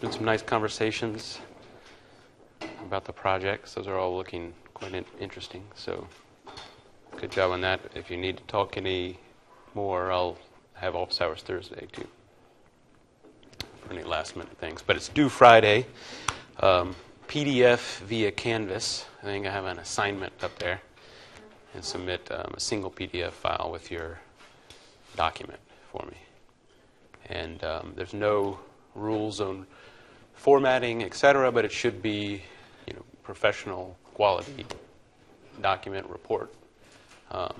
There's been some nice conversations about the projects. Those are all looking quite in- interesting, so good job on that. If you need to talk any more, I'll have office hours Thursday, too, for any last-minute things. But it's due Friday. Um, PDF via Canvas. I think I have an assignment up there. And submit um, a single PDF file with your document for me. And um, there's no rules on formatting, etc., but it should be, you know, professional quality document report. Um,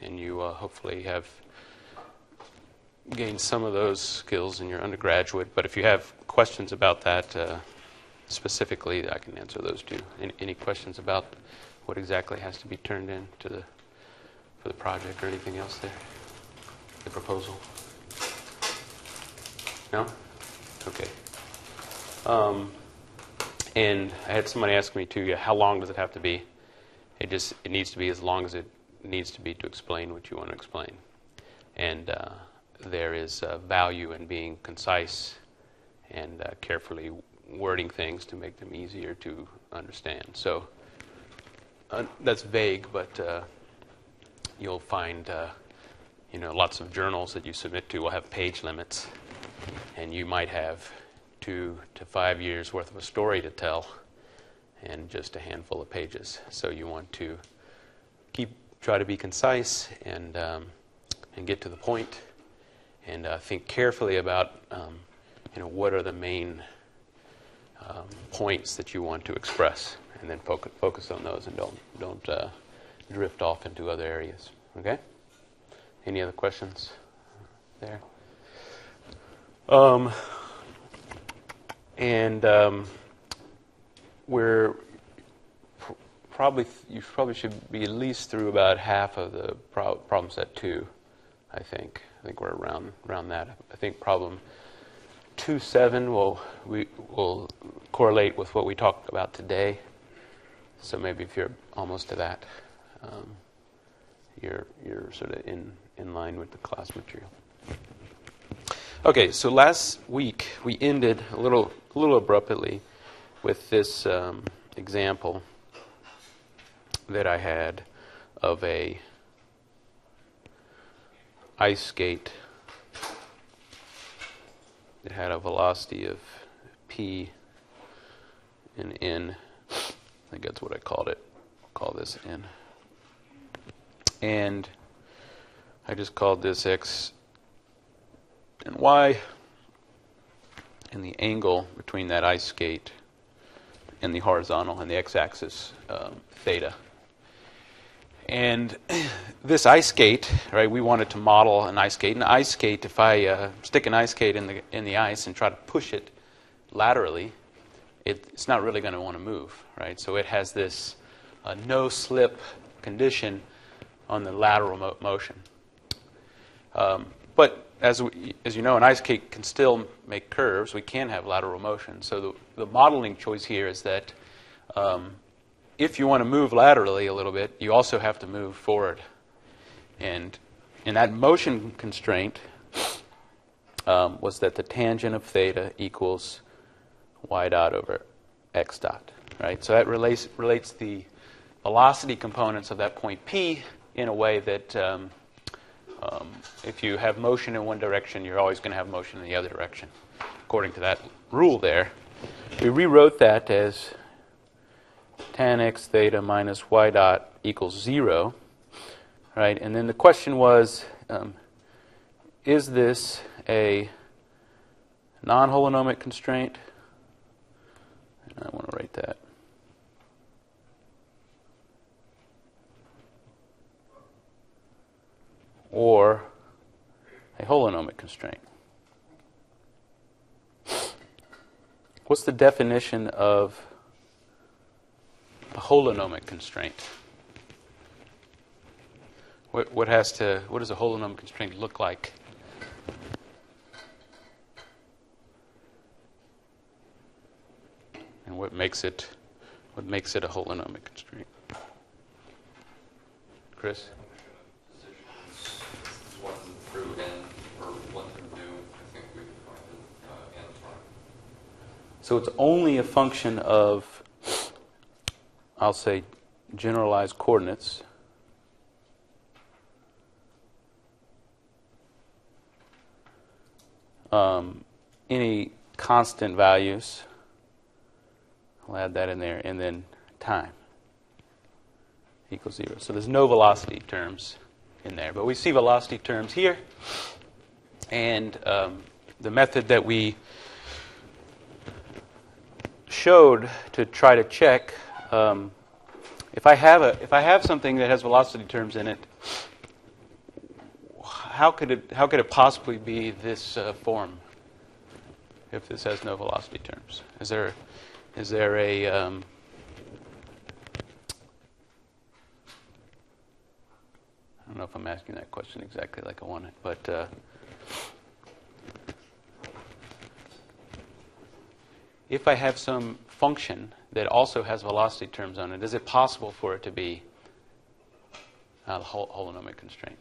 and you uh, hopefully have gained some of those skills in your undergraduate. But if you have questions about that uh, specifically, I can answer those too. Any, any questions about what exactly has to be turned in to the for the project or anything else there? The proposal? No? Okay. Um, and I had somebody ask me too, yeah, how long does it have to be? It just it needs to be as long as it needs to be to explain what you want to explain. And uh, there is uh, value in being concise and uh, carefully wording things to make them easier to understand. So uh, that's vague, but uh, you'll find uh, you know lots of journals that you submit to will have page limits, and you might have two to five years worth of a story to tell, and just a handful of pages. So you want to keep try to be concise and um, and get to the point, and uh, think carefully about um, you know what are the main um, points that you want to express and then focus, focus on those and don't, don't uh, drift off into other areas. Okay? Any other questions there? And um, we're pr- probably, you probably should be at least through about half of the pro- problem set two, I think. I think we're around, around that. I think problem two seven will, we, will correlate with what we talked about today. So maybe if you're almost to that, um, you're, you're sort of in, in line with the class material. Okay, so last week we ended a little, a little abruptly with this um, example that I had of a ice skate that had a velocity of p and n. I think that's what I called it. I'll call this n. And I just called this x and y. And the angle between that ice skate and the horizontal and the x-axis um, theta. And this ice skate, right? We wanted to model an ice skate. An ice skate, if I uh, stick an ice skate in the in the ice and try to push it laterally, it, it's not really going to want to move, right? So it has this uh, no slip condition on the lateral mo- motion. Um, but as we, as you know, an ice cake can still make curves. We can have lateral motion. So the, the modeling choice here is that. Um, if you want to move laterally a little bit, you also have to move forward. And that motion constraint um, was that the tangent of theta equals y dot over x dot, right? So that relates, relates the velocity components of that point P in a way that um, um, if you have motion in one direction, you're always going to have motion in the other direction, according to that rule there. We rewrote that as tan x theta minus y dot equals 0, right? And then the question was, um, is this a non-holonomic constraint? And I want to write that. Or a holonomic constraint. What's the definition of a holonomic constraint? What, what has to? What does a holonomic constraint look like? And what makes it? What makes it a holonomic constraint? Chris. wasn't through in or what to do, I think we defined So it's only a function of, I'll say, generalized coordinates. Um, any constant values, I'll add that in there, and then time equals zero. So there's no velocity terms in there, but we see velocity terms here, and um, the method that we showed to try to check um, if I have a if I have something that has velocity terms in it, how could it how could it possibly be this uh, form if this has no velocity terms? Is there is there a um, I don't know if I'm asking that question exactly like I want it, but uh, if I have some function that also has velocity terms on it, is it possible for it to be a holonomic constraint?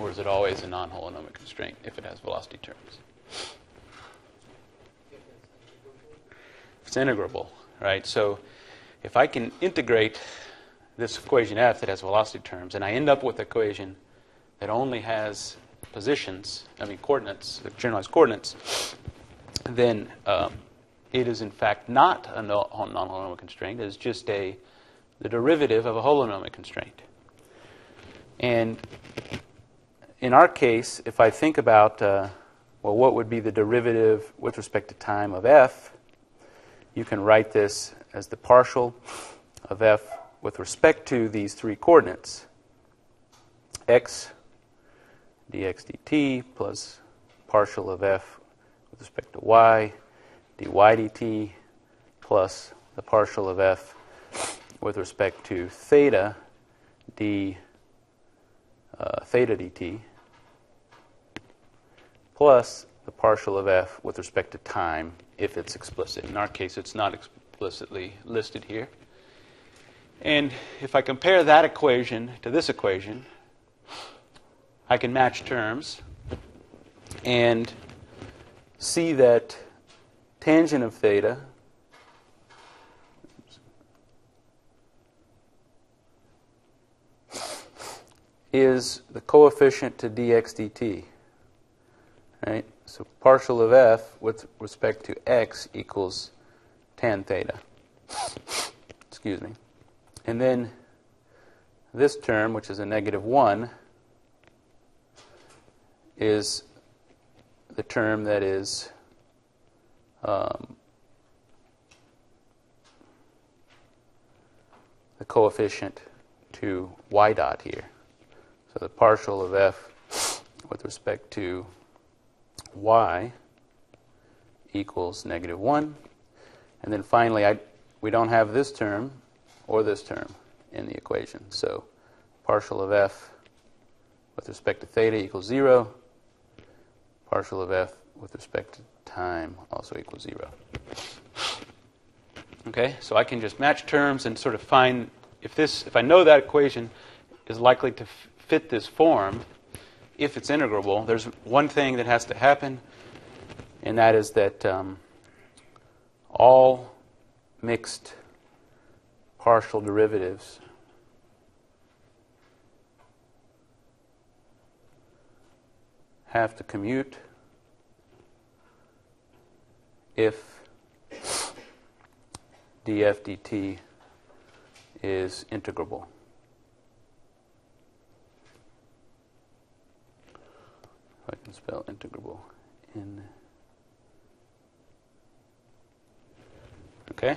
Or is it always a non holonomic constraint if it has velocity terms? It's integrable, right? So if I can integrate this equation f that has velocity terms, and I end up with an equation that only has positions, I mean coordinates, generalized coordinates, then um, it is in fact not a non-holonomic constraint. It is just a the derivative of a holonomic constraint. And in our case, if I think about uh, well, what would be the derivative with respect to time of f, you can write this as the partial of f with respect to these three coordinates x dx dt plus partial of f with respect to y dy dt plus the partial of f with respect to theta d uh, theta dt plus the partial of f with respect to time if it's explicit. In our case, it's not explicitly listed here. And if I compare that equation to this equation, I can match terms and see that tangent of theta is the coefficient to dx dt. Right? So partial of f with respect to x equals tan theta. Excuse me. And then this term, which is a negative 1, is the term that is um, the coefficient to y dot here. So the partial of f with respect to y equals negative 1. And then finally, I, we don't have this term or this term in the equation. So partial of f with respect to theta equals 0. Partial of f with respect to time also equals 0. Okay, so I can just match terms and sort of find if this, if I know that equation is likely to f- fit this form, if it's integrable, there's one thing that has to happen, and that is that um, all mixed partial derivatives have to commute if df dt is integrable. If I can spell integrable in. Okay?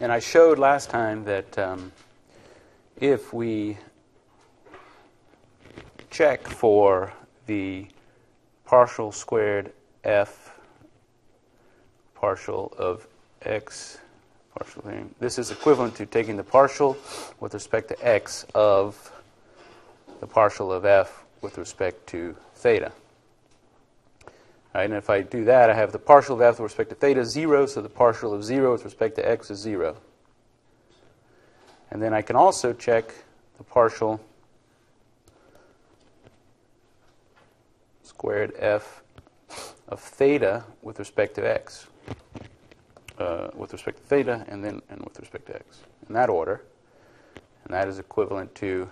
And I showed last time that um, if we check for the partial squared f partial of x partial this is equivalent to taking the partial with respect to x of the partial of f with respect to theta. Right, and if I do that, I have the partial of f with respect to theta 0, so the partial of 0 with respect to x is 0. And then I can also check the partial squared f of theta with respect to x, uh, with respect to theta, and then and with respect to x, in that order, and that is equivalent to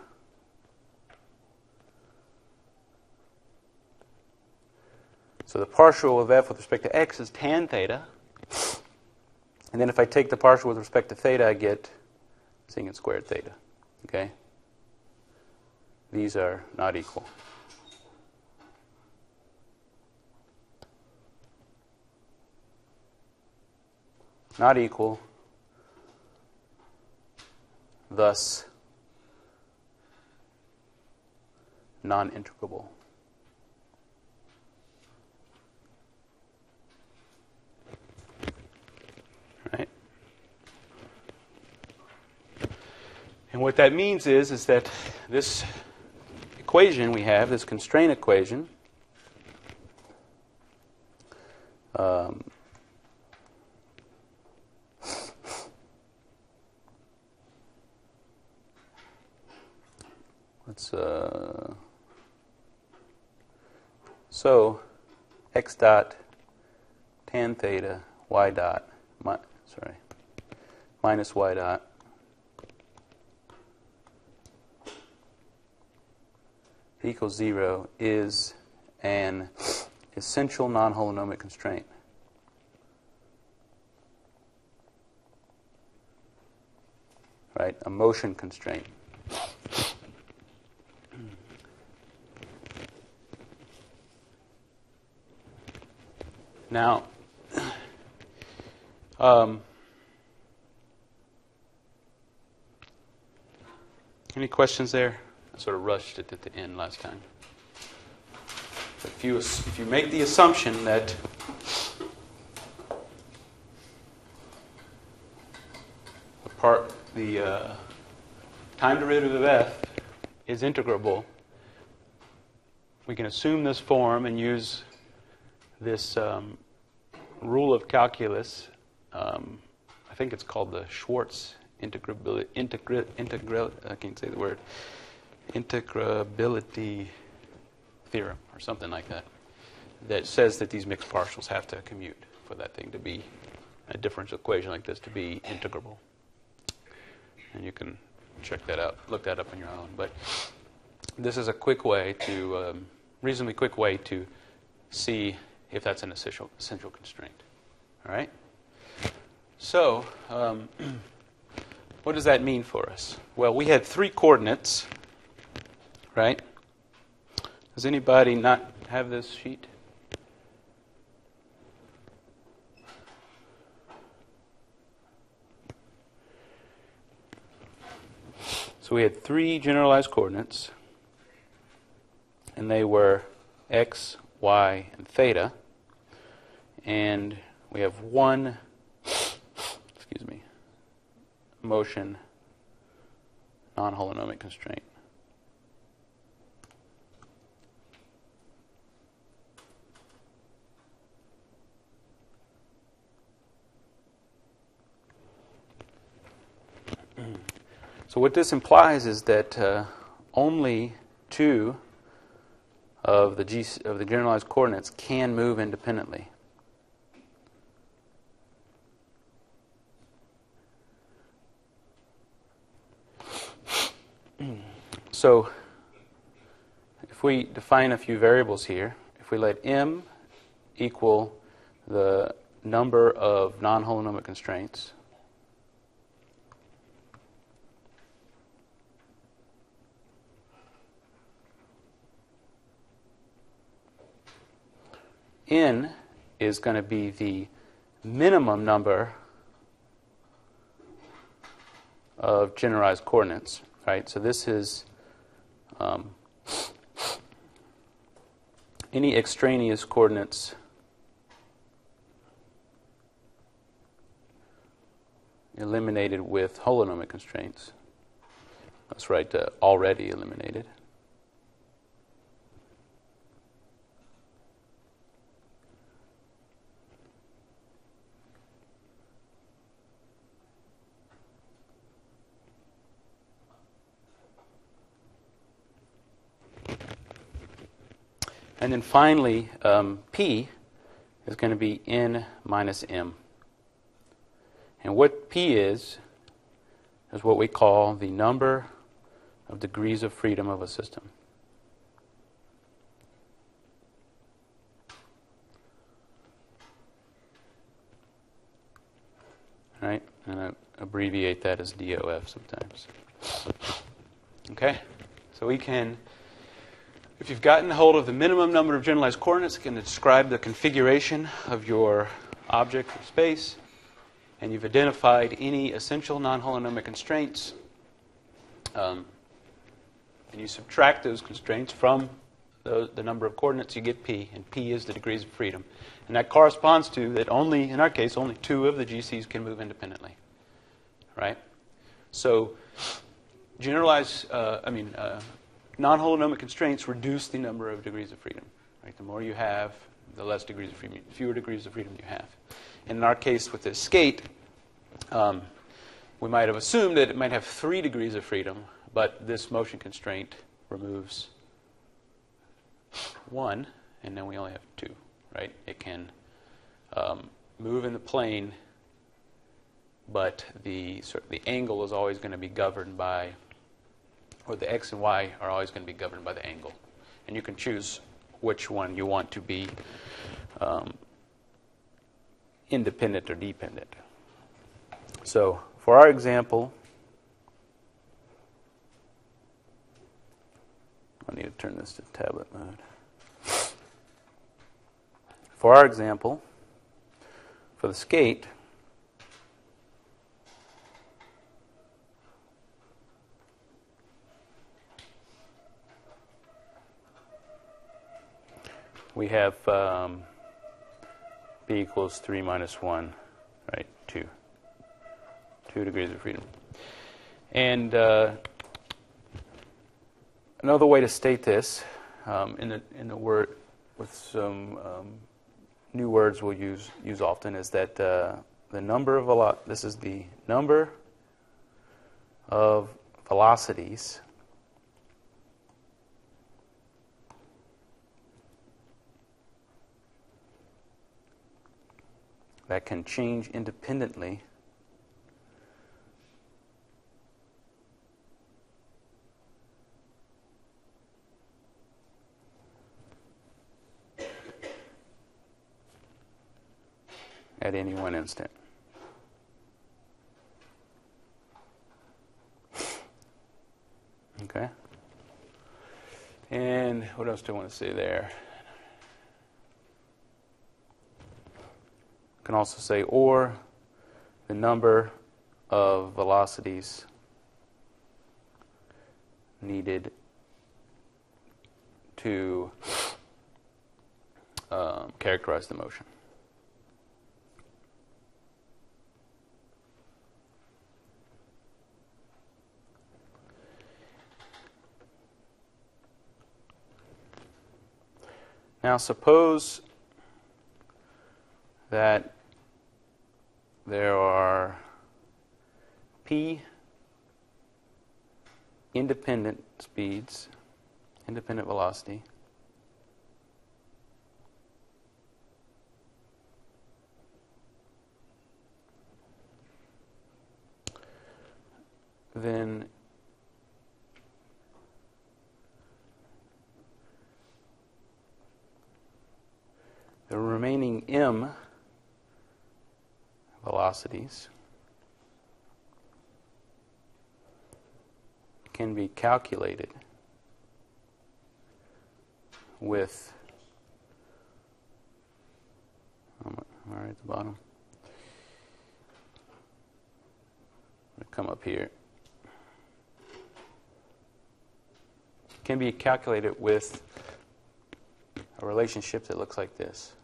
So the partial of f with respect to x is tan theta. And then if I take the partial with respect to theta, I get secant squared theta. Okay? These are not equal. Not equal. Thus, non integrable. Right? And what that means is, is that this equation we have, this constraint equation, um, let's uh, so x dot tan theta y dot mi- sorry minus y dot equals zero is an essential non-holonomic constraint. Right, a motion constraint. Now, um, any questions there? I sort of rushed it at the end last time. If you, if you make the assumption that the part, the uh, time derivative of f is integrable, we can assume this form and use this um, rule of calculus. Um, I think it's called the Schwarz integrability. Integra, integral, I can't say the word integrability theorem or something like that that says that these mixed partials have to commute for that thing to be a differential equation like this to be integrable. And you can check that out, look that up on your own. But this is a quick way to, um, reasonably quick way to see if that's an essential, essential constraint. All right? So, um, what does that mean for us? Well, we had three coordinates right? Does anybody not have this sheet? So we had three generalized coordinates, and they were x, y, and theta. And we have one, excuse me, motion non holonomic constraint. So what this implies is that uh, only two of the G, of the generalized coordinates can move independently. So if we define a few variables here, if we let m equal the number of non-holonomic constraints, n is going to be the minimum number of generalized coordinates, right? So this is um, any extraneous coordinates eliminated with holonomic constraints. That's right, uh, already eliminated. And then finally, um, P is going to be N minus M. And what P is, is what we call the number of degrees of freedom of a system. Right? And I abbreviate that as DOF sometimes. Okay? So we can, if you've gotten hold of the minimum number of generalized coordinates, it can describe the configuration of your object or space, and you've identified any essential non-holonomic constraints, um, and you subtract those constraints from the, the number of coordinates, you get p, and p is the degrees of freedom. And that corresponds to that only, in our case, only two of the GCs can move independently. Right? So, generalized, uh, I mean, uh, non holonomic constraints reduce the number of degrees of freedom. Right? The more you have, the less degrees of freedom, fewer degrees of freedom you have. And in our case, with this skate, um, we might have assumed that it might have three degrees of freedom, but this motion constraint removes one, and then we only have two right? It can um, move in the plane, but the, sort of the angle is always going to be governed by, or the x and y are always going to be governed by the angle. And you can choose which one you want to be um, independent or dependent. So, for our example, I need to turn this to tablet mode. For our example, for the skate, we have um, b equals 3 minus 1, right? 2. 2 degrees of freedom. And uh, another way to state this um, in, the, in the word with some um, new words we'll use use often is that uh, the number of velo- this is the number of velocities that can change independently at any one instant. Okay? And what else do I want to say there? Can also say, or the number of velocities needed to um, characterize the motion. Now, suppose that there are p independent speeds, independent velocity. Then the remaining m velocities. Can be calculated with um, all right at the bottom. Come up here. Can be calculated with a relationship that looks like this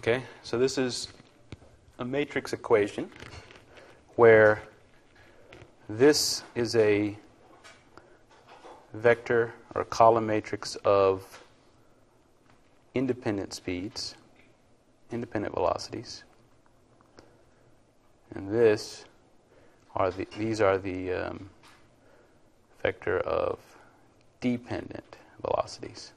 Okay, so this is a matrix equation where this is a vector or column matrix of independent speeds, independent velocities. And this are the, these are the um, vector of dependent velocities.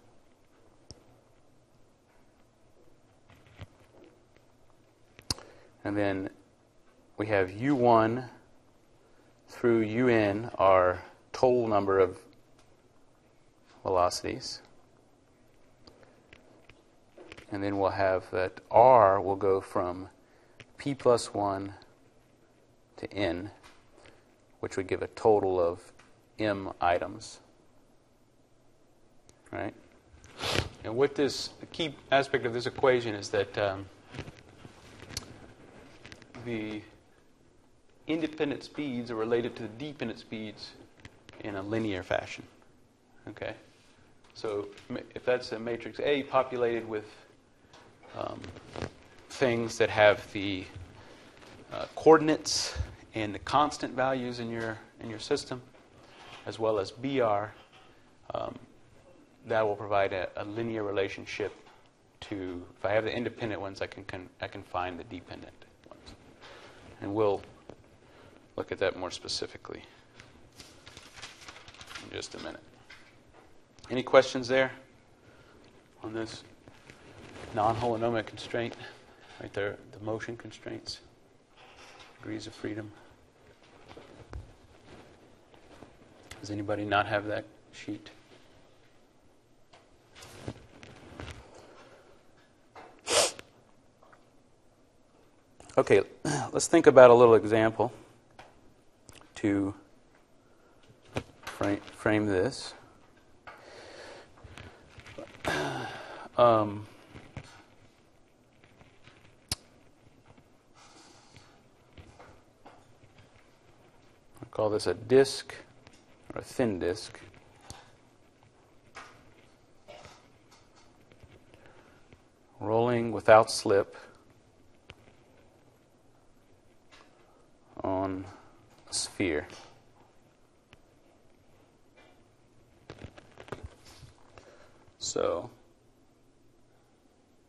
And then we have u1 through un our total number of velocities. And then we'll have that r will go from p plus 1 to n, which would give a total of m items. Right? And what this, key aspect of this equation is that um, the independent speeds are related to the dependent speeds in a linear fashion. Okay? So if that's a matrix A populated with um, things that have the uh, coordinates and the constant values in your in your system, as well as BR, um, that will provide a, a, linear relationship to. If I have the independent ones, I can, can I can find the dependent and we'll look at that more specifically in just a minute. Any questions there on this non-holonomic constraint? Right there, the motion constraints, degrees of freedom. Does anybody not have that sheet? Okay, let's think about a little example to frame, this. Um, I call this a disk or a thin disk. Rolling without slip on a sphere. So,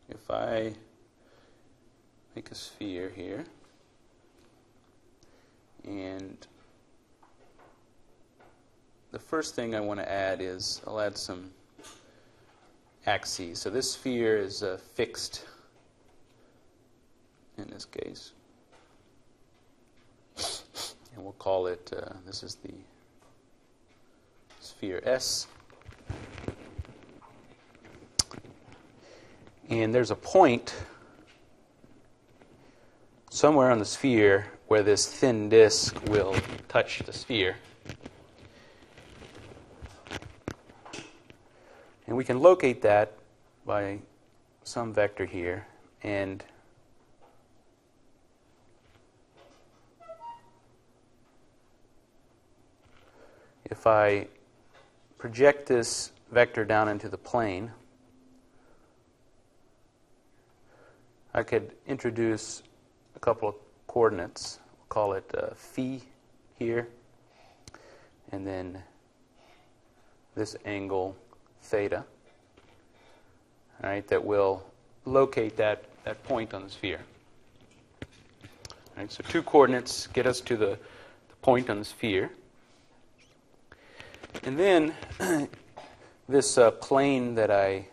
if I make a sphere here and the first thing I want to add is I'll add some axes. So this sphere is uh, fixed in this case. And we'll call it, uh, this is the sphere S. And there's a point somewhere on the sphere where this thin disk will touch the sphere. And we can locate that by some vector here. And if I project this vector down into the plane, I could introduce a couple of coordinates. We'll call it uh, phi here, and then this angle theta, all right, that will locate that, that point on the sphere. All right, so two coordinates get us to the, the point on the sphere. And then this uh, plane that I,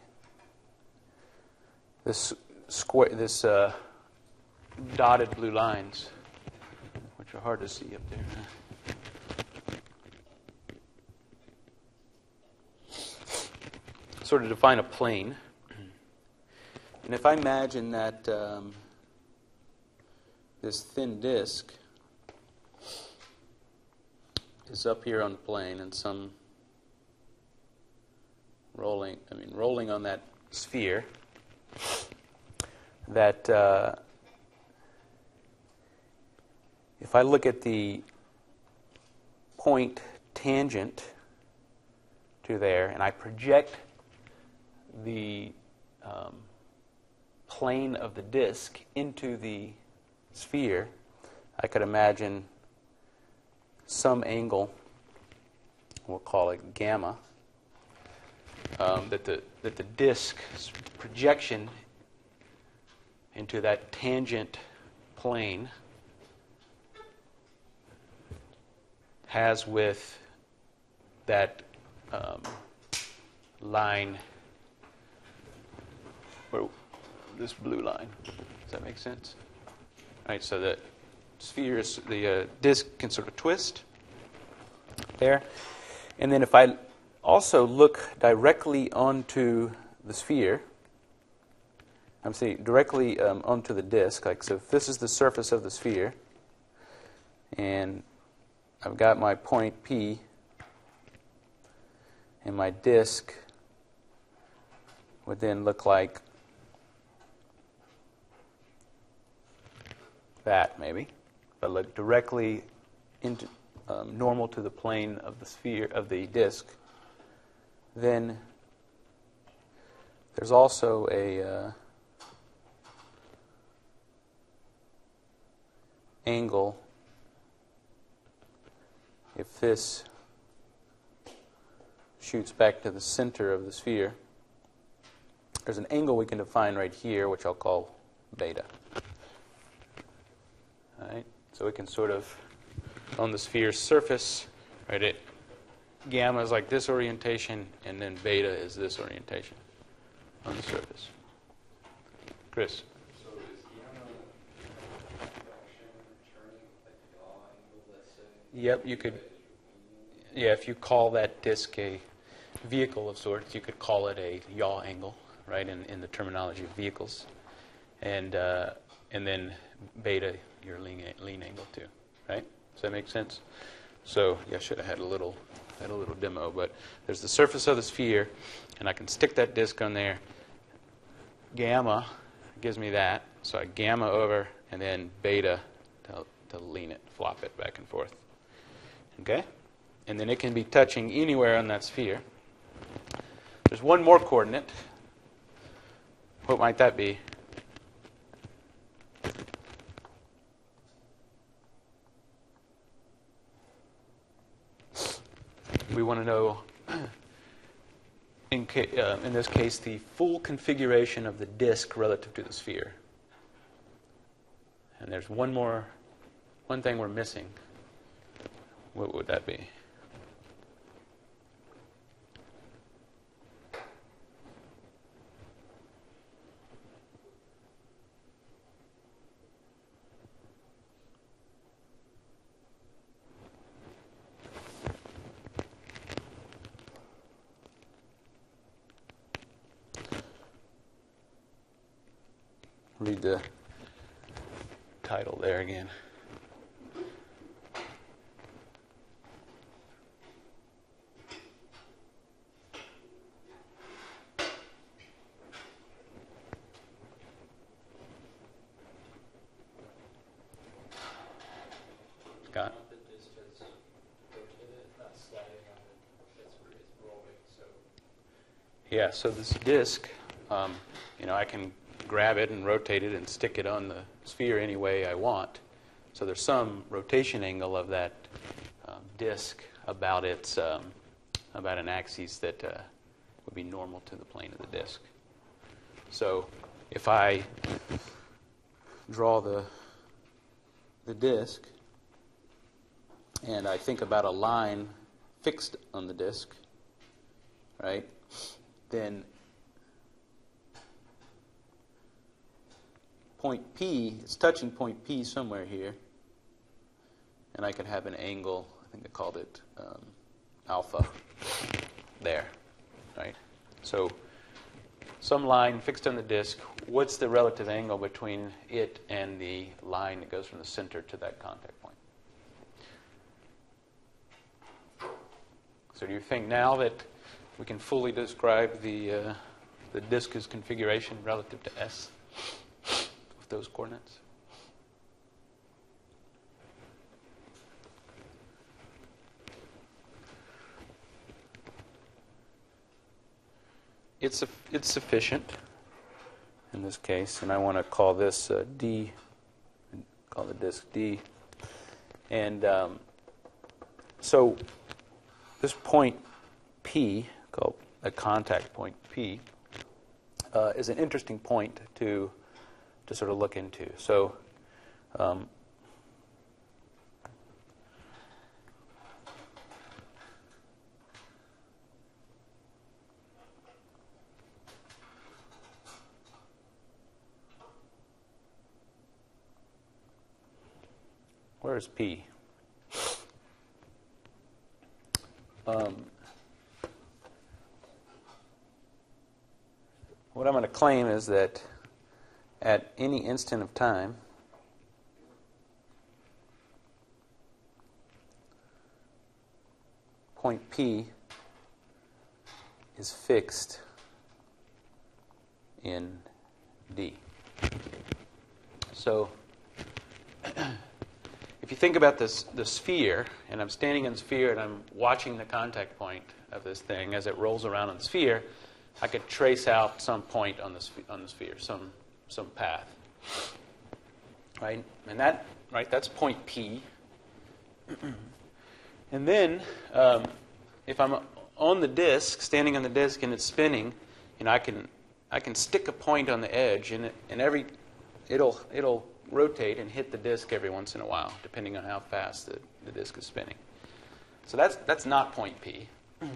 this square, this uh, dotted blue lines, which are hard to see up there. sort of define a plane. And if I imagine that um, this thin disk is up here on the plane and some rolling, I mean, rolling on that sphere, that uh, if I look at the point tangent to there and I project the um, plane of the disk into the sphere, I could imagine some angle we'll call it gamma, um, that the that the disk's projection into that tangent plane has with that um, line, this blue line. Does that make sense? All right, so the sphere, the uh, disk can sort of twist there. And then if I also look directly onto the sphere, I'm saying directly um, onto the disk, like so if this is the surface of the sphere, and I've got my point P and my disk would then look like that, maybe. If I look directly into um, normal to the plane of the sphere of the disk, then there's also a uh, angle if this shoots back to the center of the sphere. There's an angle we can define right here, which I'll call beta. All right, so we can sort of, on the sphere's surface, right, it, gamma is like this orientation, and then beta is this orientation on the surface. Chris? So is gamma reflection turning like yaw angle, let's? Yep, you could. Yeah, if you call that disk a vehicle of sorts, you could call it a yaw angle, right? In, in the terminology of vehicles, and uh, and then beta your lean lean angle too, right? Does that make sense? So yeah, I should have had a little had a little demo, but there's the surface of the sphere, and I can stick that disk on there. Gamma gives me that, so I gamma over, and then beta to, to lean it, flop it back and forth. Okay? And then it can be touching anywhere on that sphere. There's one more coordinate. What might that be? We want to know, in, uh, in this case, the full configuration of the disk relative to the sphere. And there's one more, one thing we're missing. What would that be? Read the title there again. Scott? Not the disk has rotated, not sliding on it, it's, it's rolling, so. Yeah, so this disc, um, you know, I can grab it and rotate it and stick it on the sphere any way I want. So there's some rotation angle of that um, disc about its um, about an axis that uh, would be normal to the plane of the disc. So if I draw the the disc and I think about a line fixed on the disc, right? Then point P, it's touching point P somewhere here, and I could have an angle, I think I called it um, alpha, there, right? So some line fixed on the disk, what's the relative angle between it and the line that goes from the center to that contact point? So do you think now that we can fully describe the, uh, the disk's configuration relative to S with those coordinates? It's, it's sufficient in this case, and I want to call this uh, D, call the disk D. And um, so this point P, called a contact point P, uh, is an interesting point to to sort of look into. So. Um, Where's P? Um, what I'm going to claim is that at any instant of time, point P is fixed in D. So, if you think about this, the sphere, and I'm standing in the sphere and I'm watching the contact point of this thing as it rolls around in the sphere, I could trace out some point on the, on the sphere, some, some path. Right? And that, right, that's point P. and then, um, if I'm on the disk, standing on the disk and it's spinning, you know, I can, I can stick a point on the edge, and, it, and every, it'll, it'll rotate and hit the disk every once in a while, depending on how fast the, the disk is spinning. So that's, that's not point P.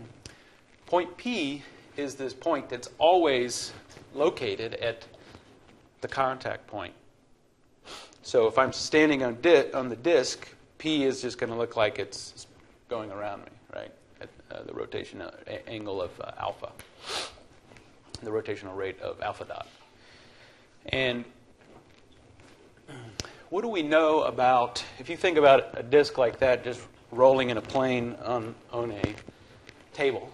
Point P is this point that's always located at the contact point. So if I'm standing on, di- on the disk, P is just going to look like it's going around me, right? At uh, the rotation uh, a- angle of uh, alpha, the rotational rate of alpha dot. And what do we know about, if you think about a disk like that just rolling in a plane on, on a table,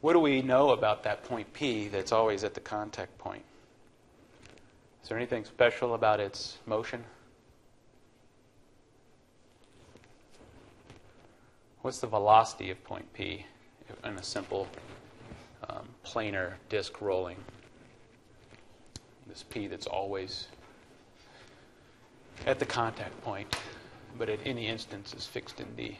what do we know about that point P that's always at the contact point? Is there anything special about its motion? What's the velocity of point P in a simple um, planar disk rolling? This P that's always at the contact point, but at any instance is fixed in D.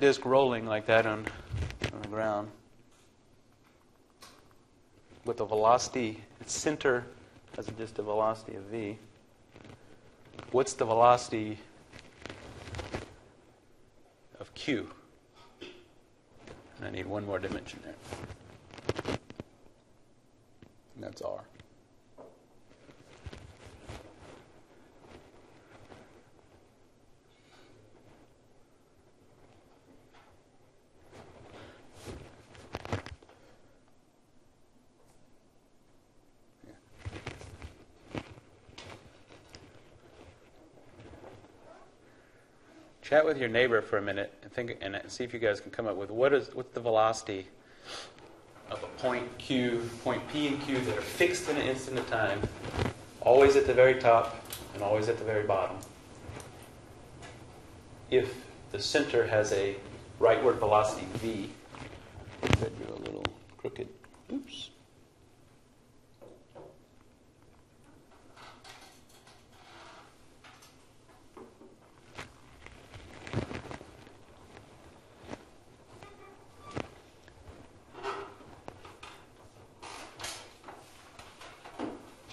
Disk rolling like that on, on the ground, with a velocity, its center has just a velocity of v. What's the velocity of q? And I need one more dimension there. And that's r. Chat with your neighbor for a minute and think and see if you guys can come up with what is what's the velocity of a point Q, point P and Q that are fixed in an instant of time, always at the very top and always at the very bottom. If the center has a rightward velocity v, that drew a little crooked. Oops.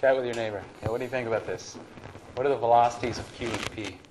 Chat with your neighbor. Yeah, what do you think about this? What are the velocities of Q and P?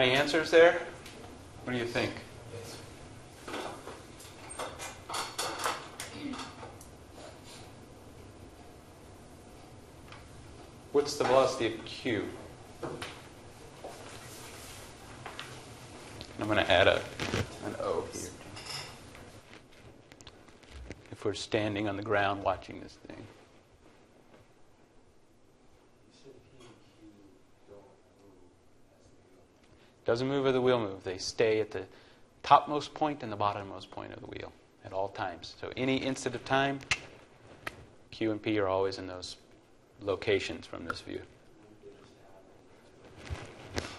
Any answers there? What do you think? What's the velocity of q? I'm going to add a, an O here. If we're standing on the ground watching this thing. You said P and Q don't move as the wheel. Doesn't move or the wheel move. They stay at the topmost point and the bottommost point of the wheel at all times. So any instant of time, Q and P are always in those locations from this view. Wouldn't they just have,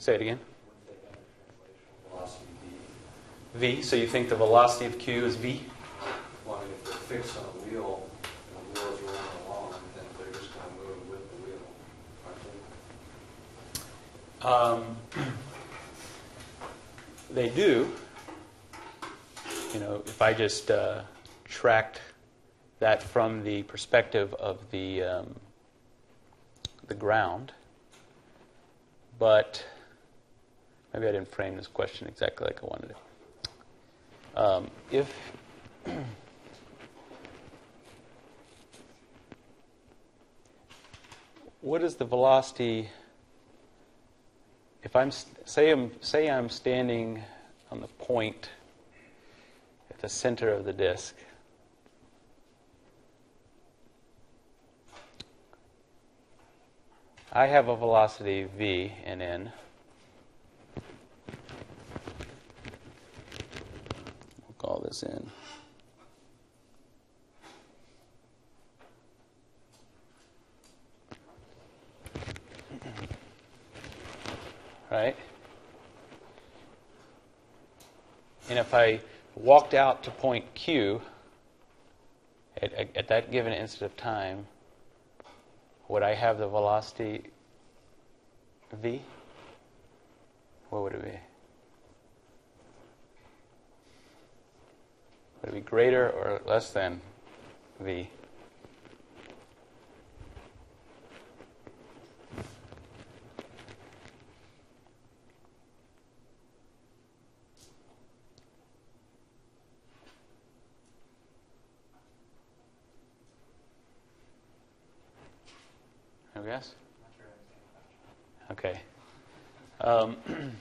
Say it again. wouldn't they have a translational velocity V? So you think the velocity of Q is V? Well, if they're fixed on a wheel, and the wheel's rolling along, then they're just gonna move with the wheel, aren't they? Um, they do. You know, if I just uh, tracked that from the perspective of the um, the ground, but maybe I didn't frame this question exactly like I wanted it. Um, if what is the velocity? If I'm say I'm say I'm standing on the point at the center of the disk. I have a velocity v and n. We'll call this n. right? And if I walked out to point Q at, at, at that given instant of time, would I have the velocity v? What would it be? Would it be greater or less than v? Have a guess? Not sure I understand the question. Okay. Um,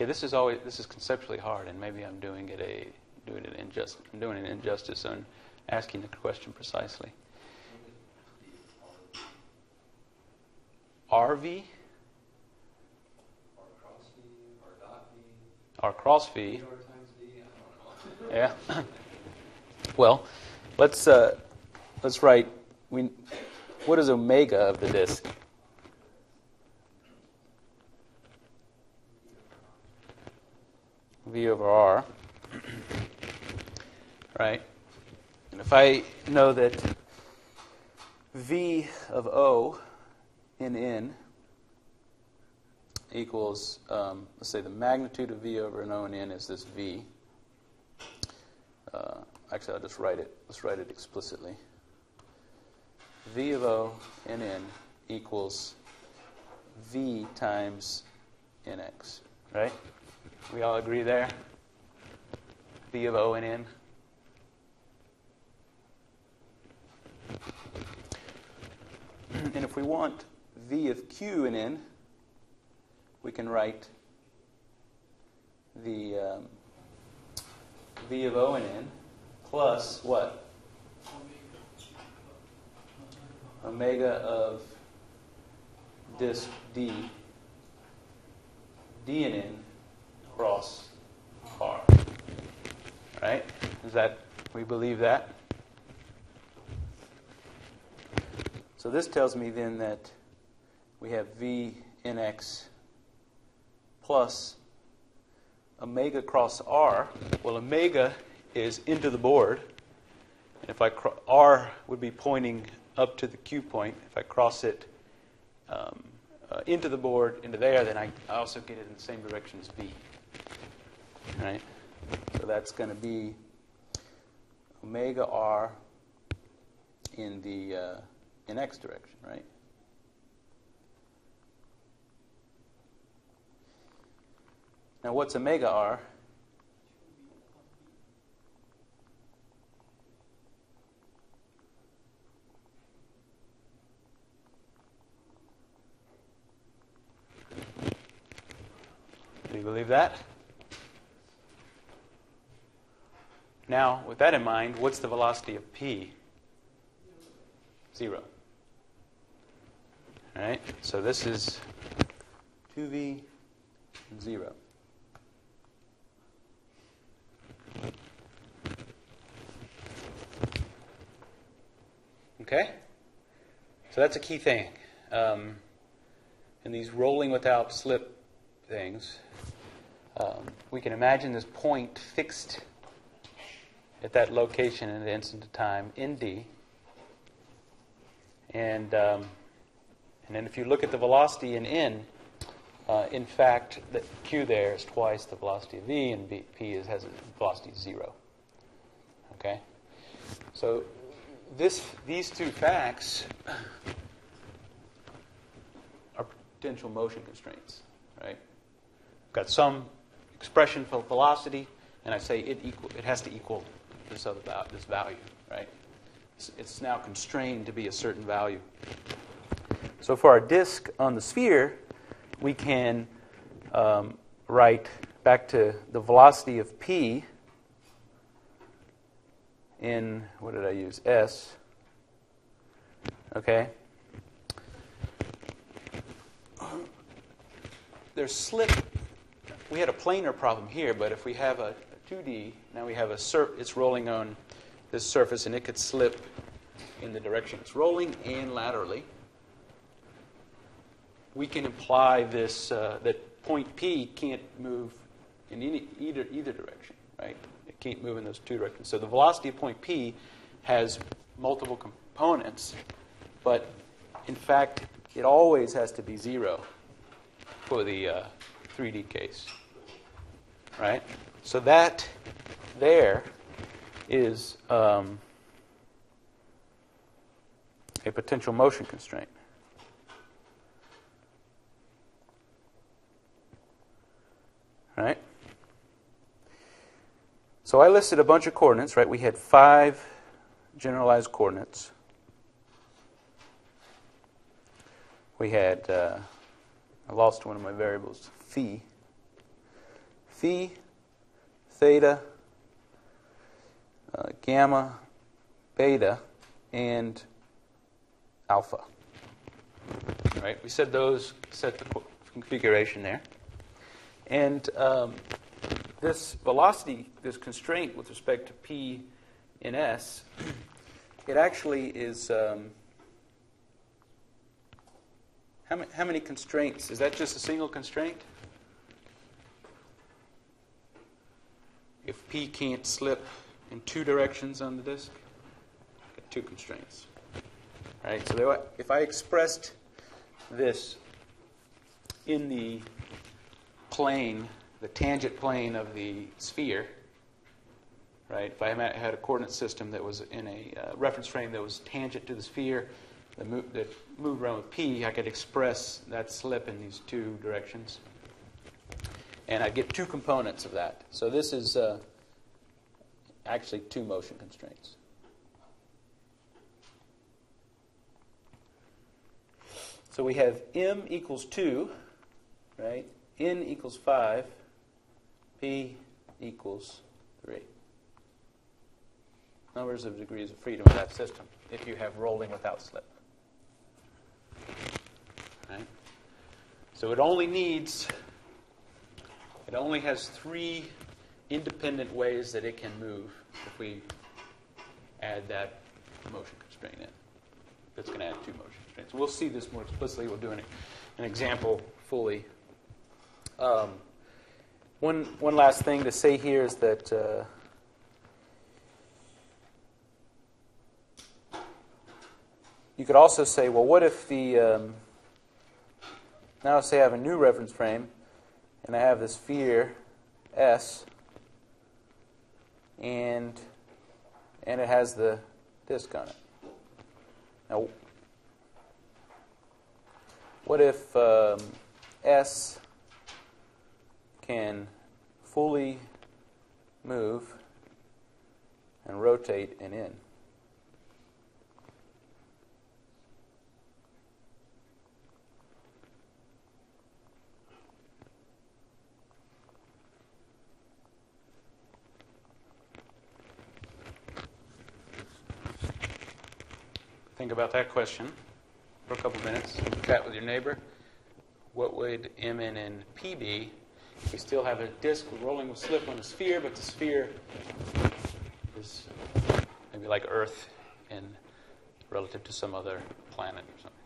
yeah, this is always this is conceptually hard, and maybe I'm doing it a doing it injust I'm doing an injustice on asking the question precisely. RV R cross V. Yeah. well, let's uh, let's write. We what is omega of the disk? V over R. right? And if I know that V of O in N equals, um, let's say the magnitude of V over an O in N is this V. Uh, actually, I'll just write it. Let's write it explicitly. V of O in N equals V times NX, right? We all agree there? V of O and N? And if we want V of Q and N, we can write the um, V of O and N plus what? Omega of disk D, D in N cross R. Right? Is that, we believe that? So this tells me then that we have V in X plus omega cross R. Well, omega is into the board. And if I cro- R would be pointing up to the Q point. If I cross it um, uh, into the board, into there, then I, I also get it in the same direction as V. Right? So that's going to be omega r in the uh, in x direction, right? Now, what's omega r? Do you believe that? Now, with that in mind, what's the velocity of p? Zero. All right, so this is 2v 0. Okay? So that's a key thing. Um, and these rolling without slip things, um, we can imagine this point fixed at that location in an instant of time in D. And, um, and then if you look at the velocity in N, uh, in fact, the Q there is twice the velocity of V, and B, P is, has a velocity of zero. Okay? So this, these two facts are potential motion constraints, right? Got some expression for velocity, and I say it, equal, it has to equal this, other, this value, right? It's, it's now constrained to be a certain value. So for our disk on the sphere, we can um, write back to the velocity of p in, what did I use? S. Okay? There's slip. We had a planar problem here, but if we have a, a 2D, now we have a sur- it's rolling on this surface and it could slip in the direction it's rolling and laterally we can imply this uh, that point P can't move in any, either either direction, right? It can't move in those two directions. So the velocity of point P has multiple components, but in fact, it always has to be zero for the uh, 3D case, right? So that there is um, a potential motion constraint. right? So I listed a bunch of coordinates, right? We had five generalized coordinates. We had, uh, I lost one of my variables, phi. Phi, theta, uh, gamma, beta, and alpha. Right? We said those set the configuration there. And um, this velocity, this constraint with respect to p in s, it actually is. Um, how many constraints? Is that just a single constraint? If p can't slip in two directions on the disk, get two constraints. Right. So if I expressed this in the plane, the tangent plane of the sphere, right? If I had a coordinate system that was in a uh, reference frame that was tangent to the sphere, that that moved around with p, I could express that slip in these two directions. And I get two components of that. So this is uh, actually two motion constraints. So we have m equals 2, right? n equals 5, p equals 3. Numbers of degrees of freedom of that system if you have rolling without slip. Right? So it only needs, it only has three independent ways that it can move if we add that motion constraint in. That's going to add two motion constraints. We'll see this more explicitly. We'll do an, an example fully um, one, one last thing to say here is that uh, you could also say, well, what if the. Um, now, say I have a new reference frame and I have this sphere S and, and it has the disk on it. Now, what if um, S can fully move and rotate and in. Think about that question for a couple minutes. Chat with your neighbor. What would MN and P be? We still have a disk rolling with slip on a sphere, but the sphere is maybe like Earth in relative to some other planet or something.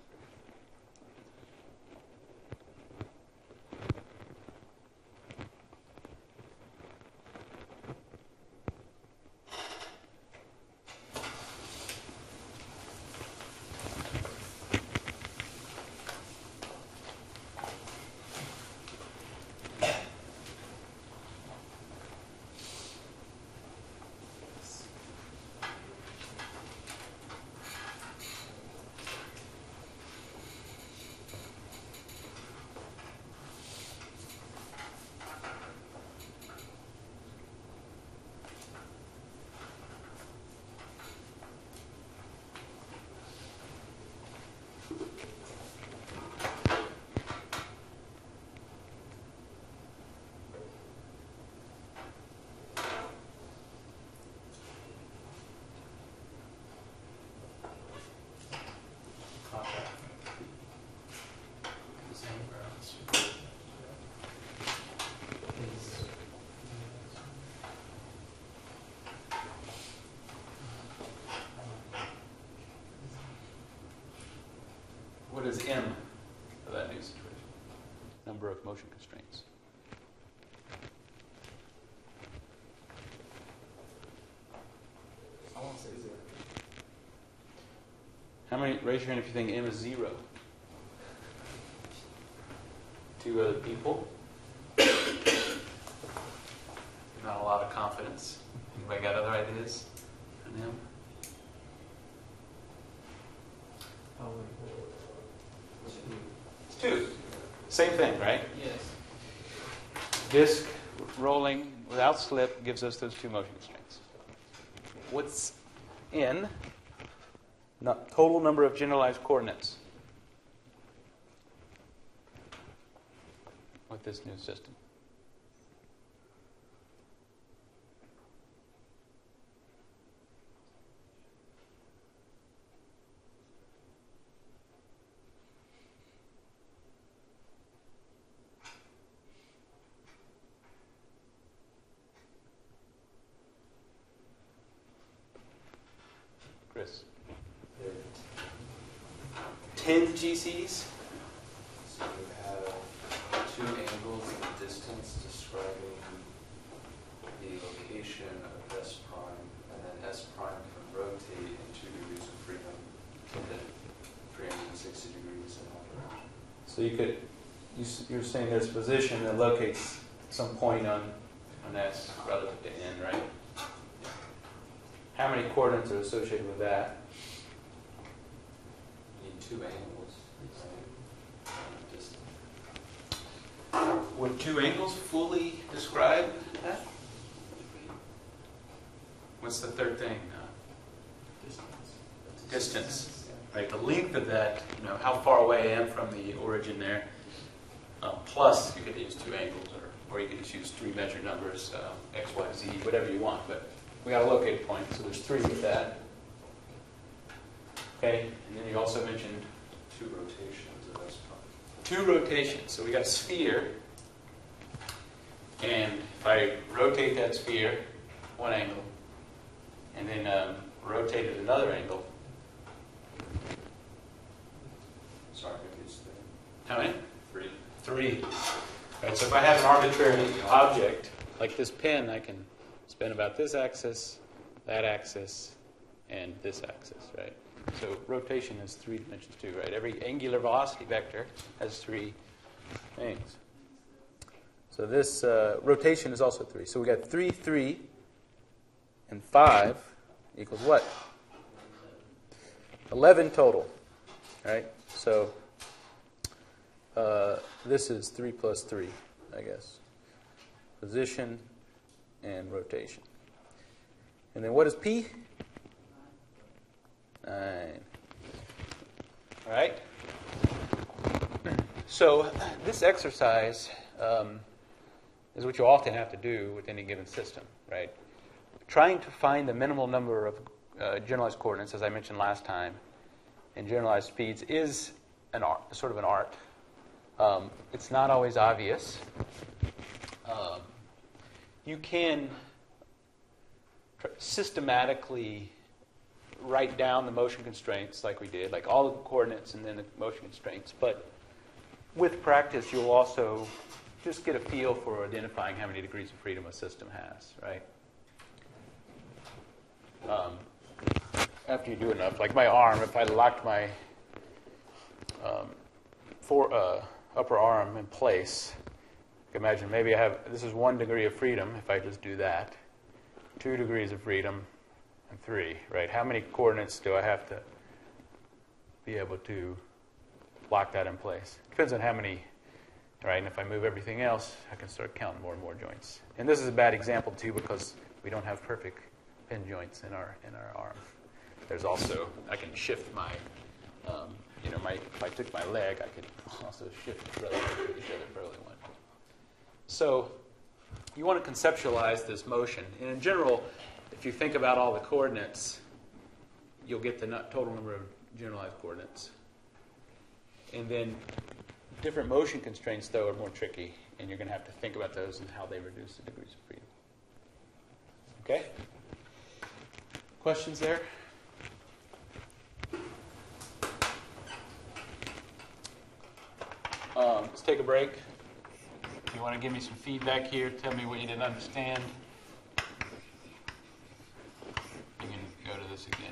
Is M for that new situation? Number of motion constraints. I want to say zero. How many? Raise your hand if you think M is zero. Two other people. Not a lot of confidence. Anybody got other ideas on M? Probably. It's two. Same thing, right? Yes. Disk rolling without slip gives us those two motion constraints. What's in total number of generalized coordinates with this new system? Chris. 10 GCs? So you have two angles and distance describing the location of S prime, and then S prime can rotate in two degrees of freedom, then 360 degrees in all directions. So you could, you, s- you're saying there's a position that locates some point on, on S relative to N, right? How many coordinates are associated with that? You need two angles, right? Would two angles fully describe that? What's the third thing? Uh, Distance. Distance. Right, the length of that, you know, how far away I am from the origin there. Uh, plus, you could use two angles, or, or you could just use three measured numbers, uh, x, y, z, whatever you want. But we got a locate point, so there's three with that. Okay, and then you also mentioned Two rotations of S prime. two rotations. So we got a sphere, and if I rotate that sphere one angle, and then um, rotate it another angle, Sorry, it's three. how many? Three. Right, so if I have an arbitrary object, like this pen, I can spin about this axis, that axis, and this axis, right? So rotation is three dimensions too, right? Every angular velocity vector has three things. So this uh, rotation is also three. So we got three, three, and five equals what? 11 total, right? So uh, this is 3 plus 3, I guess. position, and rotation. And then what is P? Nine. All right? So this exercise um, is what you often have to do with any given system, right? Trying to find the minimal number of uh, generalized coordinates, as I mentioned last time, and generalized speeds is an art, sort of an art. Um, it's not always obvious. Um, you can systematically write down the motion constraints like we did, like all the coordinates and then the motion constraints. But with practice, you'll also just get a feel for identifying how many degrees of freedom a system has, right? Um, after you do enough, like my arm, if I locked my um, for, uh, upper arm in place, imagine maybe I have this is one degree of freedom if I just do that, two degrees of freedom, and three, right? How many coordinates do I have to be able to lock that in place? Depends on how many, right? And if I move everything else, I can start counting more and more joints. And this is a bad example too because we don't have perfect pin joints in our in our arm. There's also I can shift my, um, you know, my if I took my leg, I could also shift relative to each other fairly well. So you want to conceptualize this motion. And in general, if you think about all the coordinates, you'll get the total number of generalized coordinates. And then different motion constraints, though, are more tricky, and you're going to have to think about those and how they reduce the degrees of freedom. Okay? Questions there? Um, let's take a break. If you want to give me some feedback here, tell me what you didn't understand. You can go to this again.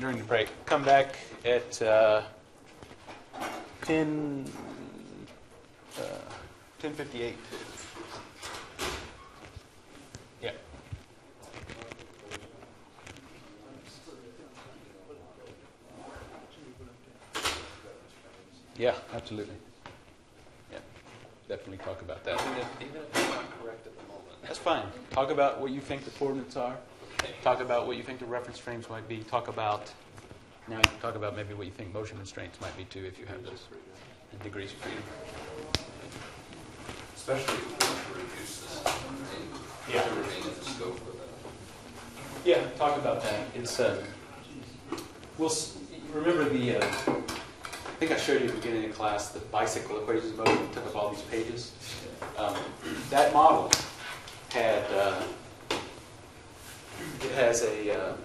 During the break, come back at uh, 10, uh, 10.58. Yeah. Yeah, absolutely. Yeah, definitely talk about that. Even if, even if it's not correct at the moment. That's fine. Talk about what you think the coordinates are. Talk about what you think the reference frames might be. Talk about now. You can talk about maybe what you think motion constraints might be too, if you have those and degrees of freedom. Especially if we want to reduce this. Yeah. To remain in the scope of it. Yeah, talk about that. It's uh, we'll s- remember the. Uh, I think I showed you at the beginning of class the bicycle equations of motion. Took up all these pages. Um, that model had uh, it has a uh,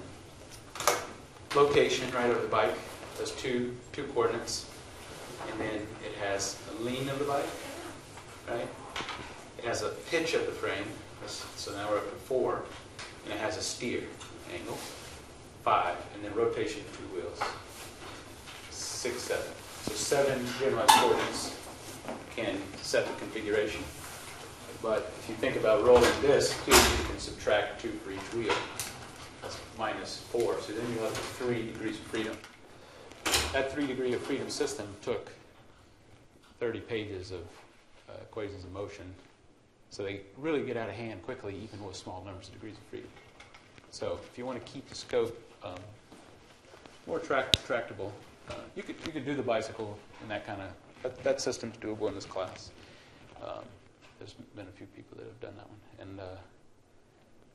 location right over the bike. Those two two coordinates, and then it has a lean of the bike, right? It has a pitch of the frame. So now we're up to four and it has a steer angle, five, and then rotation of two wheels, six, seven. So seven generalized coordinates can set the configuration. But if you think about rolling this, too, you can subtract two for each wheel. That's minus four, so then you have three degrees of freedom. That three degree of freedom system took 30 pages of uh, equations of motion so they really get out of hand quickly, even with small numbers of degrees of freedom. So if you want to keep the scope um, more tract- tractable, uh, you could you could do the bicycle in that kind of that, that system's doable in this class. Um, there's been a few people that have done that one, and uh,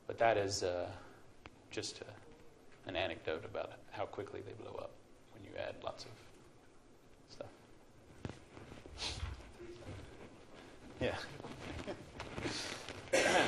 but that is uh, just uh, an anecdote about how quickly they blow up when you add lots of stuff. Yeah.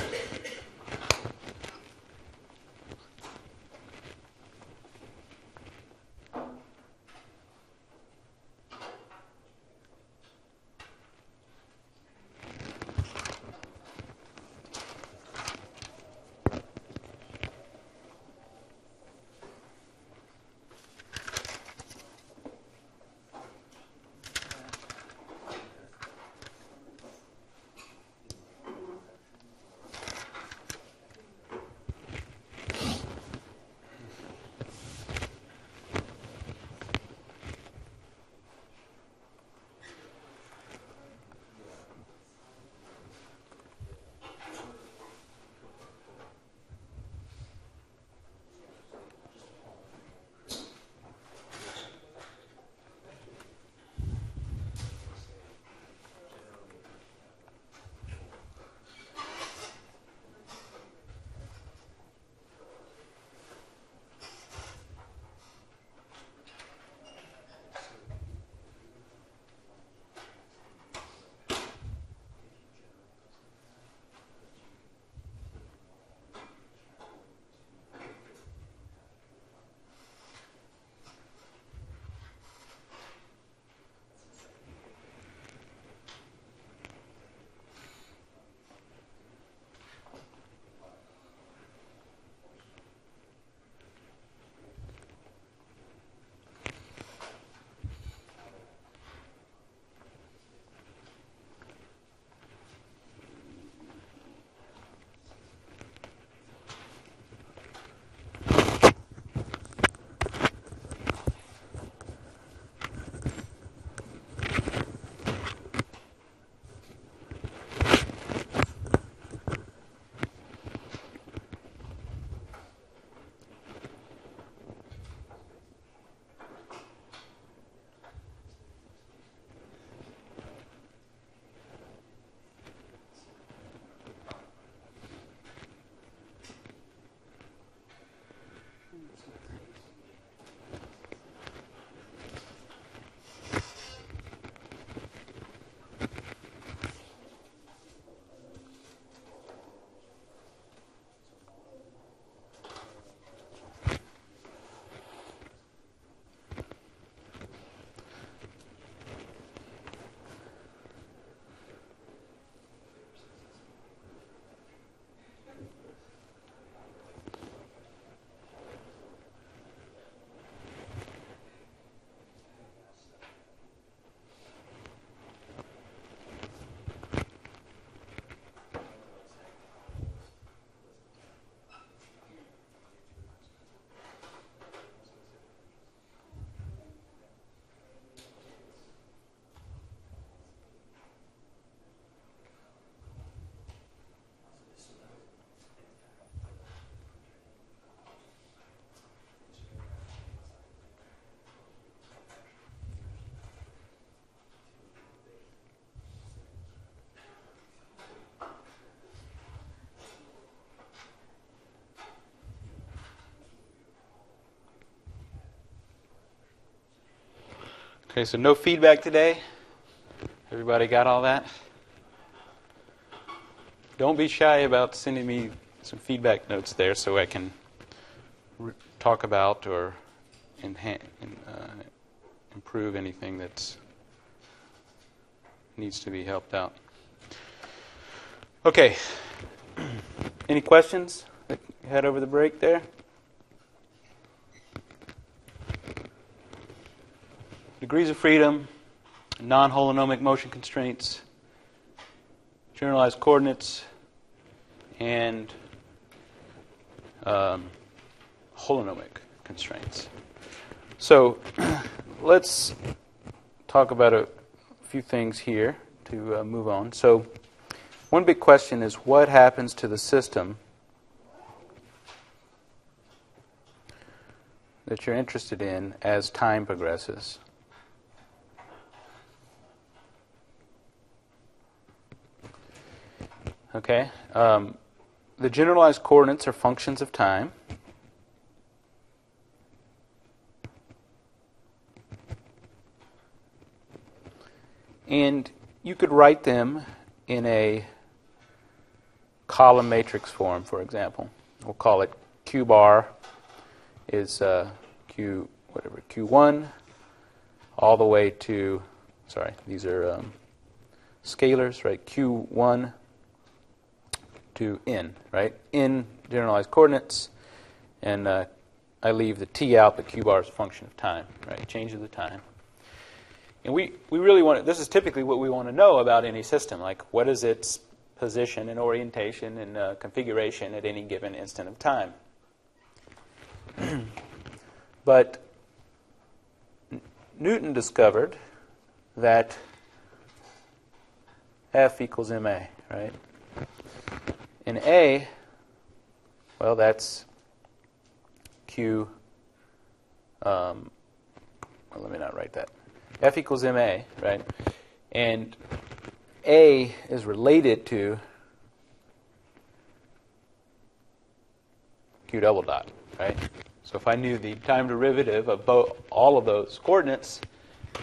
Okay, so no feedback today. Everybody got all that? Don't be shy about sending me some feedback notes there so I can re- talk about or uh, improve anything that needs to be helped out. Okay. Any questions Head over the break there? Degrees of freedom, non holonomic motion constraints, generalized coordinates, and um, holonomic constraints. So let's talk about a few things here to uh, move on. So, one big question is what happens to the system that you're interested in as time progresses? Okay? Um, the generalized coordinates are functions of time. And you could write them in a column matrix form, for example. We'll call it Q bar is uh, Q, whatever, Q1 all the way to, sorry, these are um, scalars, right? Q1 to n, right? n generalized coordinates, and uh, I leave the t out, but q bar is a function of time, right? Change of the time. And we, we really want to, this is typically what we want to know about any system, like what is its position and orientation and uh, configuration at any given instant of time. but Newton discovered that F equals ma, right? In A, well, that's Q. Um, well, let me not write that. F equals ma, right? And A is related to Q double dot, right? So if I knew the time derivative of bo- all of those coordinates,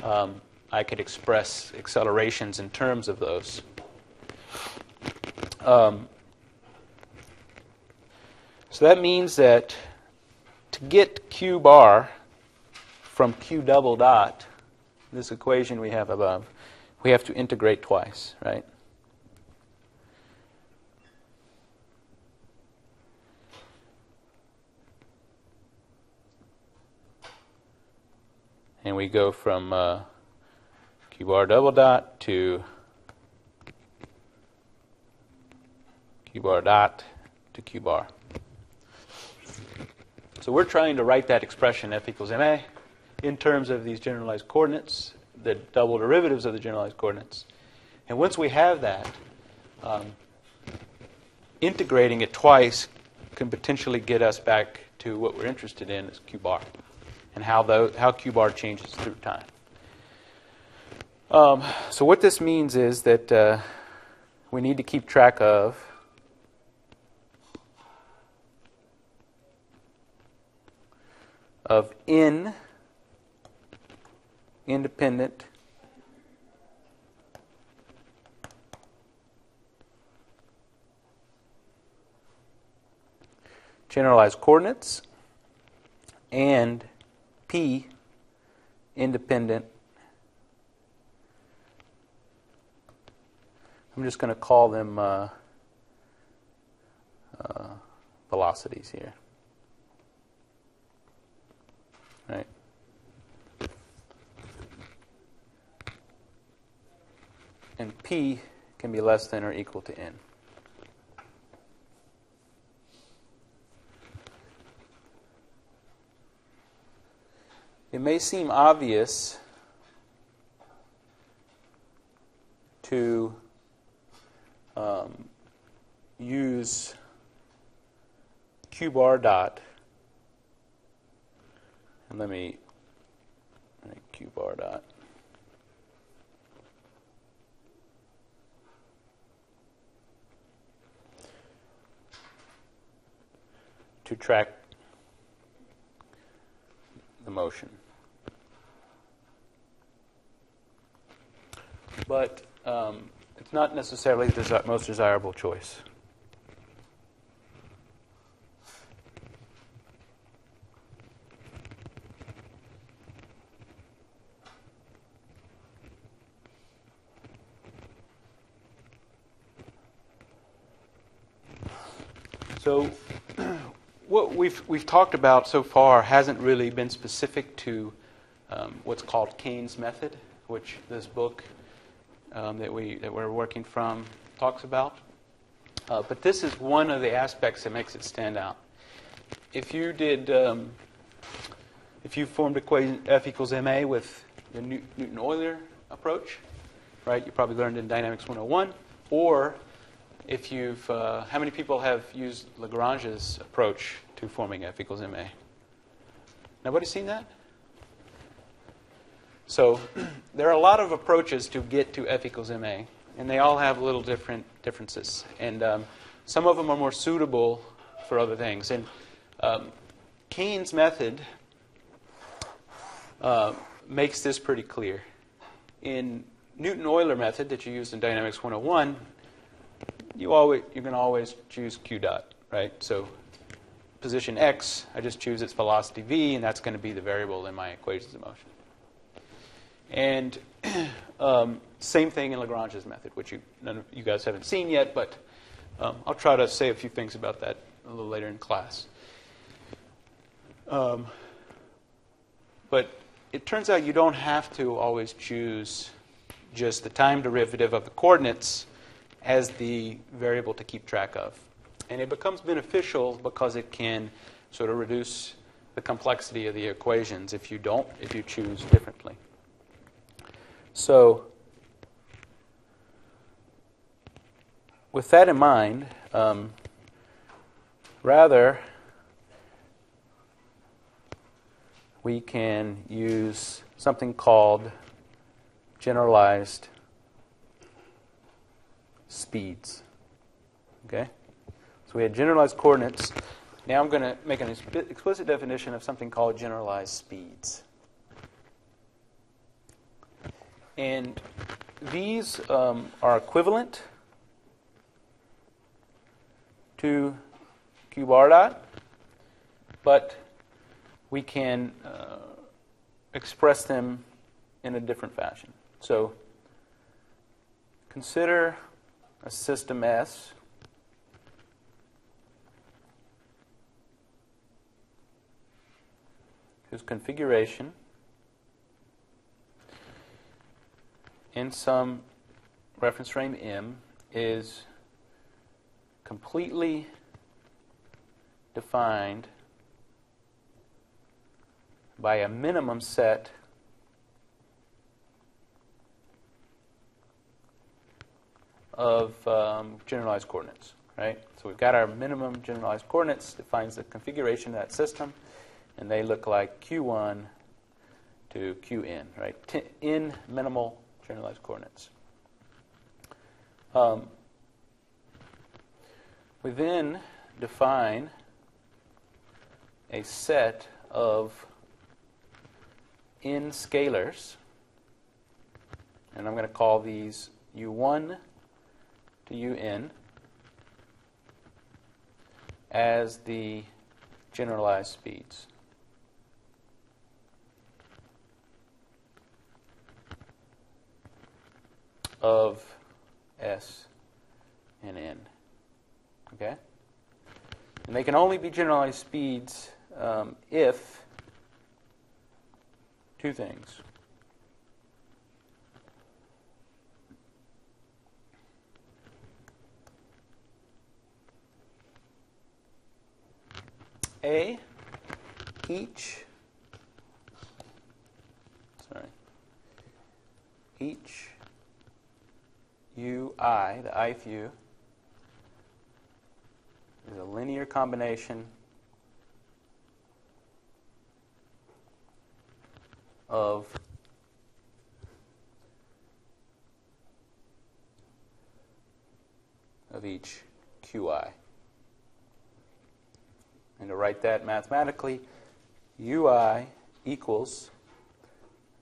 um, I could express accelerations in terms of those. Um, so that means that to get q bar from q double dot, this equation we have above, we have to integrate twice, right? And we go from uh, q bar double dot to q bar dot to q bar. So we're trying to write that expression f equals ma in terms of these generalized coordinates, the double derivatives of the generalized coordinates. And once we have that, um, integrating it twice can potentially get us back to what we're interested in is q bar and how, the, how q bar changes through time. Um, so what this means is that uh, we need to keep track of of n independent generalized coordinates and p independent I'm just going to call them uh, uh, velocities here. Right? And p can be less than or equal to n. It may seem obvious to um, use q bar dot, let me make q bar dot. To track the motion. but um, it's not necessarily the most desirable choice. So, what we've, we've talked about so far hasn't really been specific to um, what's called Kane's method, which this book um, that, we, that we're working from talks about. Uh, but this is one of the aspects that makes it stand out. If you did, um, if you formed equation F equals ma with the Newton-Euler approach, right? You probably learned in Dynamics 101, or if you've, uh, how many people have used Lagrange's approach to forming F equals ma? Nobody seen that? So there are a lot of approaches to get to F equals ma, and they all have little different differences. And um, some of them are more suitable for other things. And um, method uh, makes this pretty clear. In Newton-Euler method that you used in Dynamics 101, you always you can always choose q dot, right? So position x, I just choose its velocity v, and that's going to be the variable in my equations of motion. And um, same thing in Lagrange's method, which you, none of you guys haven't seen yet, but um, I'll try to say a few things about that a little later in class. Um, but it turns out you don't have to always choose just the time derivative of the coordinates as the variable to keep track of. And it becomes beneficial because it can sort of reduce the complexity of the equations if you don't, if you choose differently. So, with that in mind, um, rather, we can use something called generalized speeds. Okay? So we had generalized coordinates. Now I'm going to make an explicit definition of something called generalized speeds. And these um, are equivalent to q bar dot, but we can uh, express them in a different fashion. So consider a system S. Whose configuration in some reference frame M is completely defined by a minimum set of um, generalized coordinates, right? So we've got our minimum generalized coordinates, defines the configuration of that system, and they look like Q1 to Qn, right? T- in minimal generalized coordinates. Um, we then define a set of n scalars, and I'm going to call these u1 to un as the generalized speeds. of S and N. Okay? And they can only be generalized speeds um, if two things. A, each, sorry, each ui, the ith u, is a linear combination of of each qi. And to write that mathematically, ui equals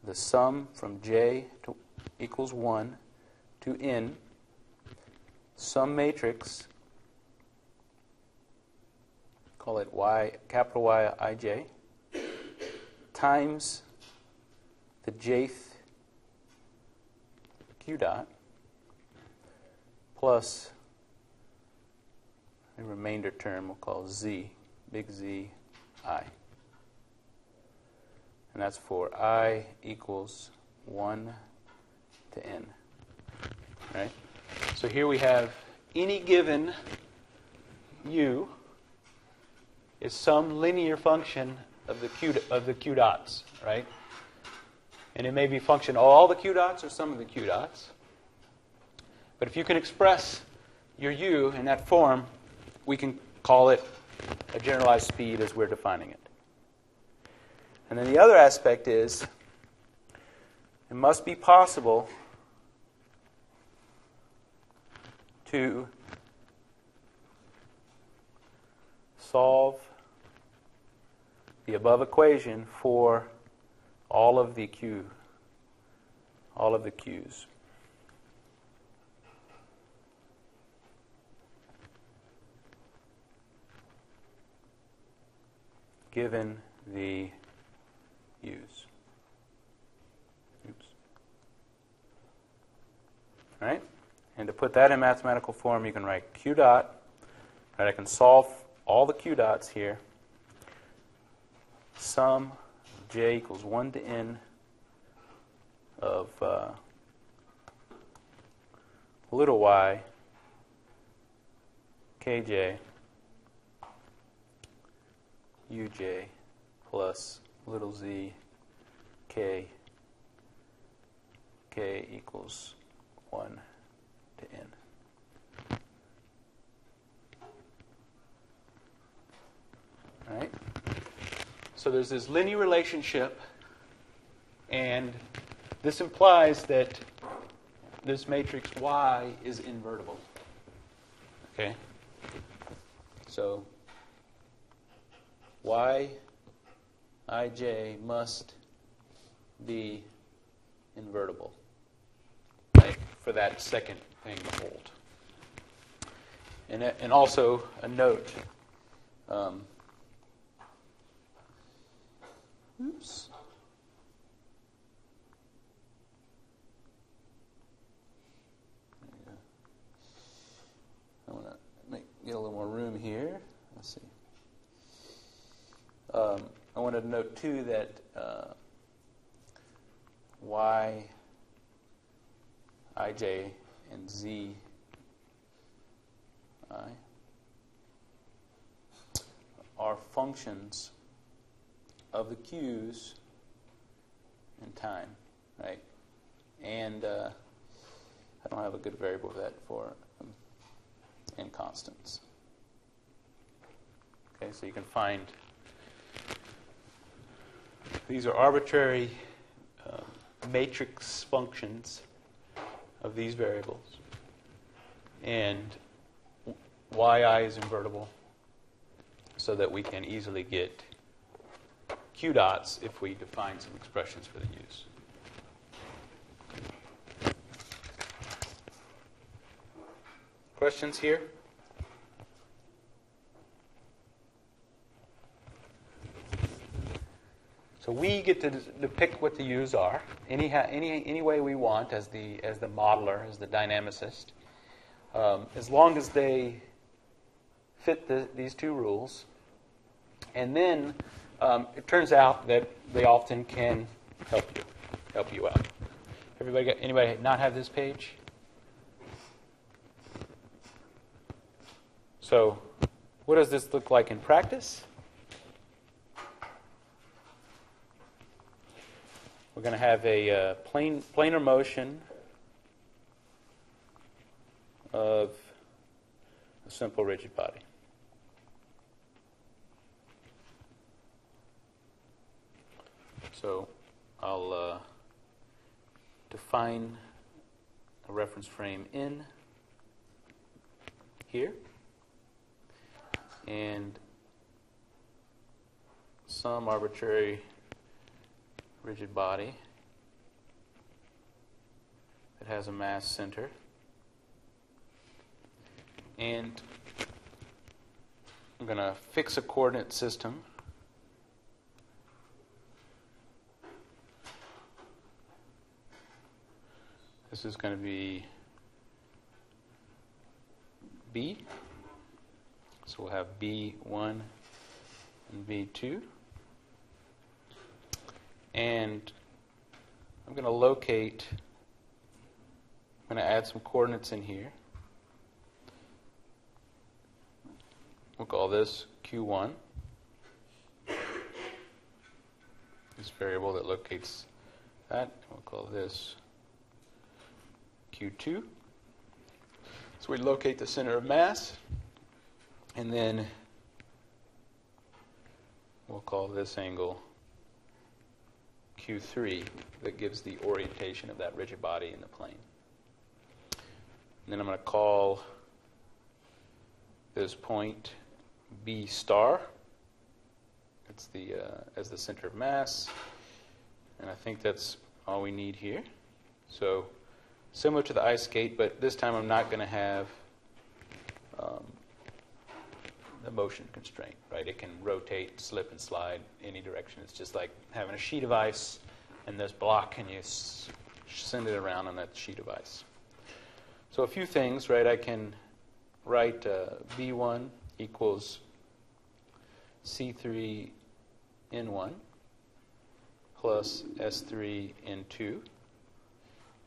the sum from j to equals 1 to n some matrix, call it y, capital Y ij, times the jth q dot plus a remainder term we'll call z, big Z i. And that's for i equals 1 to n. Right? So here we have any given u is some linear function of the q of the q dots, right? And it may be function of all the q dots or some of the q dots. But if you can express your u in that form, we can call it a generalized speed as we're defining it. And then the other aspect is it must be possible to solve the above equation for all of the q all of the q's given the use. oops all right and to put that in mathematical form, you can write q dot. Right, I can solve all the q dots here. Sum j equals 1 to n of uh, little y kj uj plus little z k k equals 1 to n. All right? So there's this linear relationship, and this implies that this matrix Y is invertible. Okay? So Y ij must be invertible right, for that second thing to hold. And, and also a note. Um, oops. I want to get a little more room here. Um, I wanted to note too that uh, y, ij, and z i are functions of the q's and time, right? And uh, I don't have a good variable for that for um, in constants. Okay, so you can find these are arbitrary uh, matrix functions of these variables. And yi is invertible so that we can easily get q dots if we define some expressions for the use. Questions here? So we get to depict what the u's are any, any, any way we want as the, as the modeler, as the dynamicist, um, as long as they fit the, these two rules. And then um, it turns out that they often can help you, help you out. Everybody, got, anybody not have this page? So, what does this look like in practice? We're going to have a uh, plane, planar motion of a simple rigid body. So I'll uh, define a reference frame in here and some arbitrary rigid body that has a mass center. And I'm going to fix a coordinate system. This is going to be B. So we'll have B1 and B2. And I'm going to locate, I'm going to add some coordinates in here. We'll call this Q1. This variable that locates that. We'll call this Q2. So we locate the center of mass, and then we'll call this angle Q3 that gives the orientation of that rigid body in the plane. And then I'm going to call this point B star. It's the uh, as the center of mass, and I think that's all we need here. So similar to the ice skate, but this time I'm not going to have um, the motion constraint, right? It can rotate, slip, and slide any direction. It's just like having a sheet of ice and this block, and you s- send it around on that sheet of ice. So a few things, right? I can write uh, V1 equals C3 N1 plus S3 N2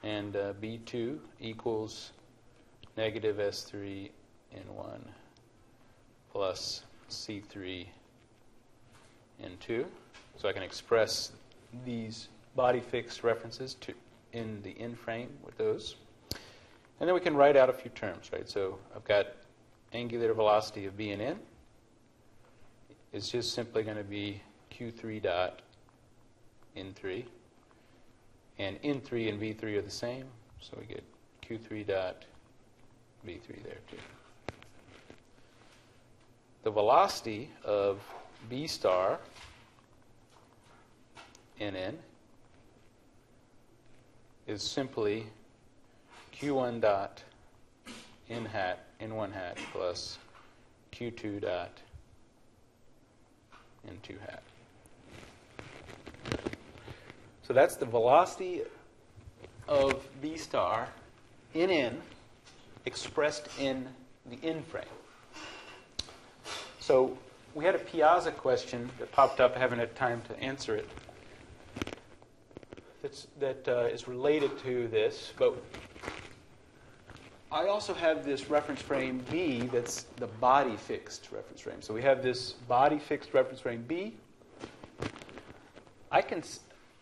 and uh, B2 equals negative S3 N1 plus C3 N2. So I can express these body fixed references to in the in frame with those. And then we can write out a few terms, right? So I've got angular velocity of B and N is just simply going to be Q3 dot N3. And N3 and V3 are the same, so we get Q3 dot V3 there too. The velocity of B star NN is simply Q1 dot N hat N1 hat plus Q2 dot N2 hat. So that's the velocity of B star in N expressed in the N frame. So we had a Piazza question that popped up. I haven't had time to answer it. That's, that uh, is related to this, but I also have this reference frame B that's the body fixed reference frame. So we have this body fixed reference frame B. I can,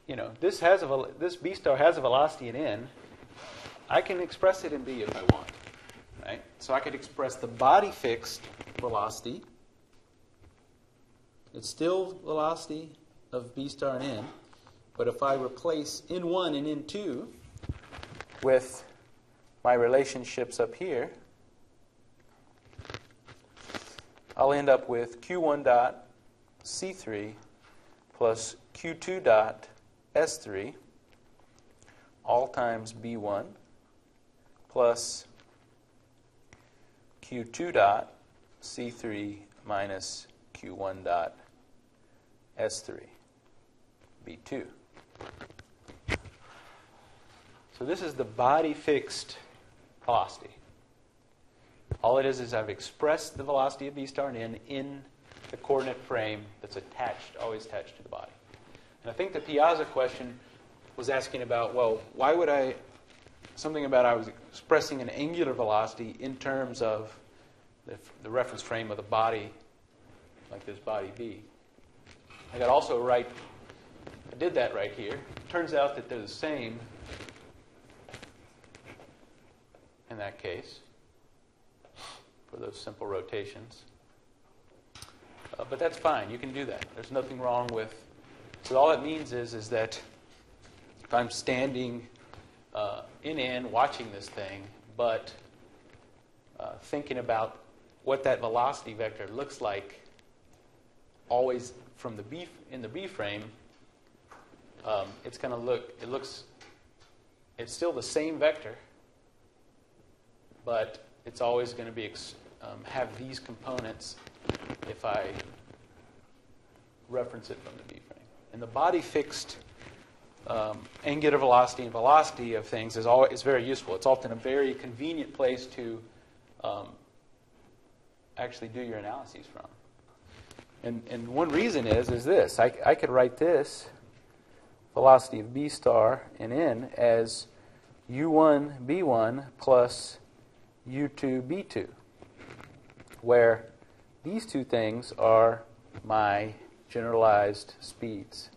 you know, this has a this B star has a velocity in N. I can express it in B if I want, right? So I could express the body fixed velocity. It's still velocity of B star and N, but if I replace N1 and N2 with my relationships up here, I'll end up with Q1 dot C3 plus Q2 dot S3 all times B1 plus Q2 dot C3 minus Q1 dot S3 B2. So this is the body fixed velocity. All it is is I've expressed the velocity of v star and n in the coordinate frame that's attached, always attached to the body. And I think the Piazza question was asking about, well, why would I, something about I was expressing an angular velocity in terms of the, the reference frame of the body, like this body B. I could also write, I did that right here. Turns out that they're the same in that case for those simple rotations. Uh, but that's fine. You can do that. There's nothing wrong with. So all it means is is that if I'm standing uh, in N watching this thing, but uh, thinking about what that velocity vector looks like, always from the B in the B frame, um, it's going to look. It looks it's still the same vector, but it's always going to be um, have these components if I reference it from the B frame. And the body fixed um, angular velocity and velocity of things is, always, is very useful. It's often a very convenient place to um, actually do your analyses from. And, and one reason is is this: I, I could write this velocity of b star and n as u1 b1 plus u2 b2, where these two things are my generalized speeds.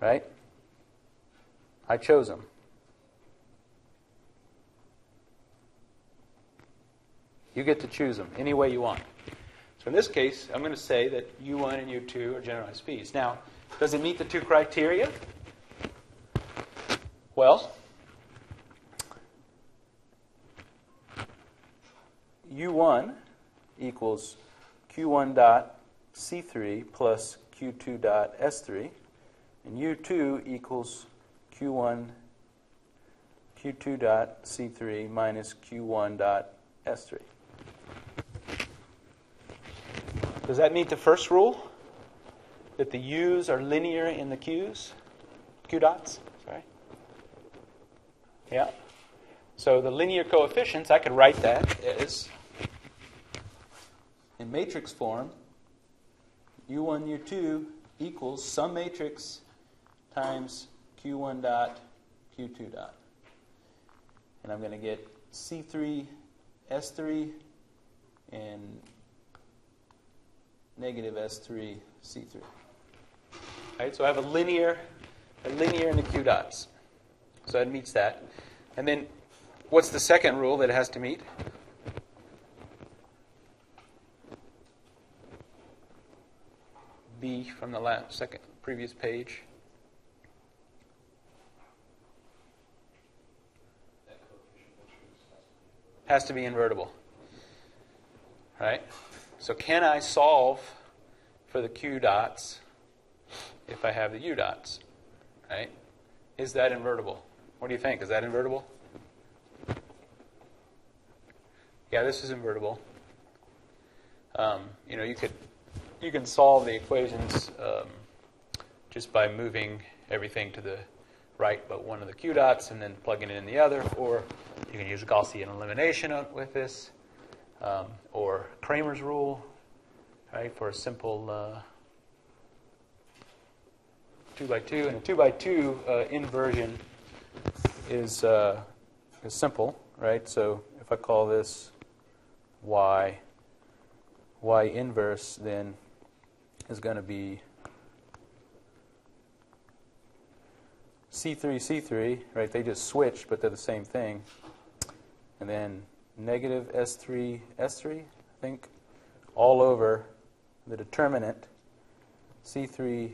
Right? I chose them. You get to choose them any way you want. So in this case, I'm going to say that U1 and U2 are generalized speeds. Now, does it meet the two criteria? Well, U1 equals Q1 dot C3 plus Q2 dot S3, and U2 equals Q1 Q2 dot C3 minus Q1 dot S3. Does that meet the first rule? That the U's are linear in the Q's? Q dots? Sorry. Yeah. So the linear coefficients, I could write that as, in matrix form, U1, U2 equals some matrix times Q1 dot, Q2 dot. And I'm going to get C3, S3, and negative S3, C3. Right, so I have a linear, a linear in the Q dots. So it meets that. And then what's the second rule that it has to meet? B from the last second previous page. Has to be invertible. Right? So can I solve for the q dots if I have the u dots? Right? Is that invertible? What do you think? Is that invertible? Yeah, this is invertible. Um, you know, you could you can solve the equations um, just by moving everything to the right but one of the q dots and then plugging it in the other, or you can use Gaussian elimination with this um, or Cramer's rule, right, for a simple uh, 2 by 2. And a 2 by 2 uh, inversion is, uh, is simple, right? So if I call this y, y inverse then is going to be C3, C3, right? They just switched, but they're the same thing. And then negative S3, S3, I think, all over the determinant C3,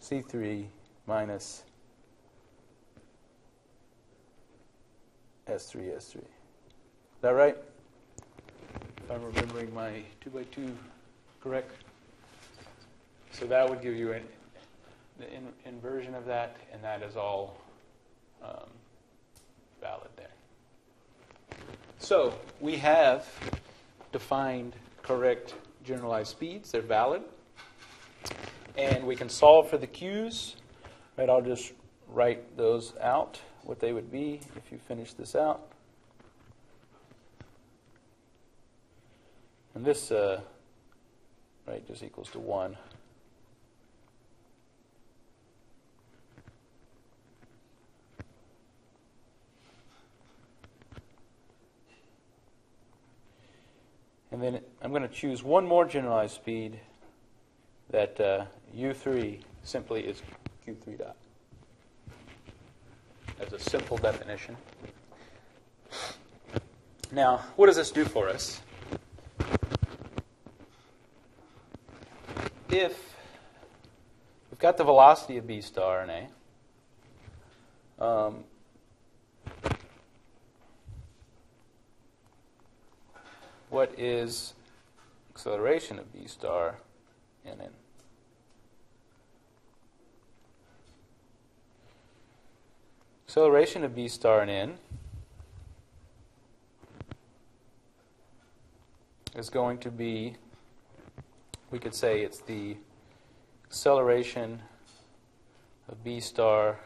C3 minus S3, S3. Is that right? If I'm remembering my 2 by 2 correct? So that would give you an, the in, inversion of that, and that is all um, valid there. So we have defined correct generalized speeds. They're valid. And we can solve for the Q's. Right, I'll just write those out, what they would be if you finish this out. And this, uh, right, just equals to 1. And then I'm going to choose one more generalized speed that uh, U3 simply is Q3 dot. As a simple definition. Now, what does this do for us? If we've got the velocity of B star in A, um, what is acceleration of B star in N? acceleration of b star in n is going to be, we could say it's the acceleration of b star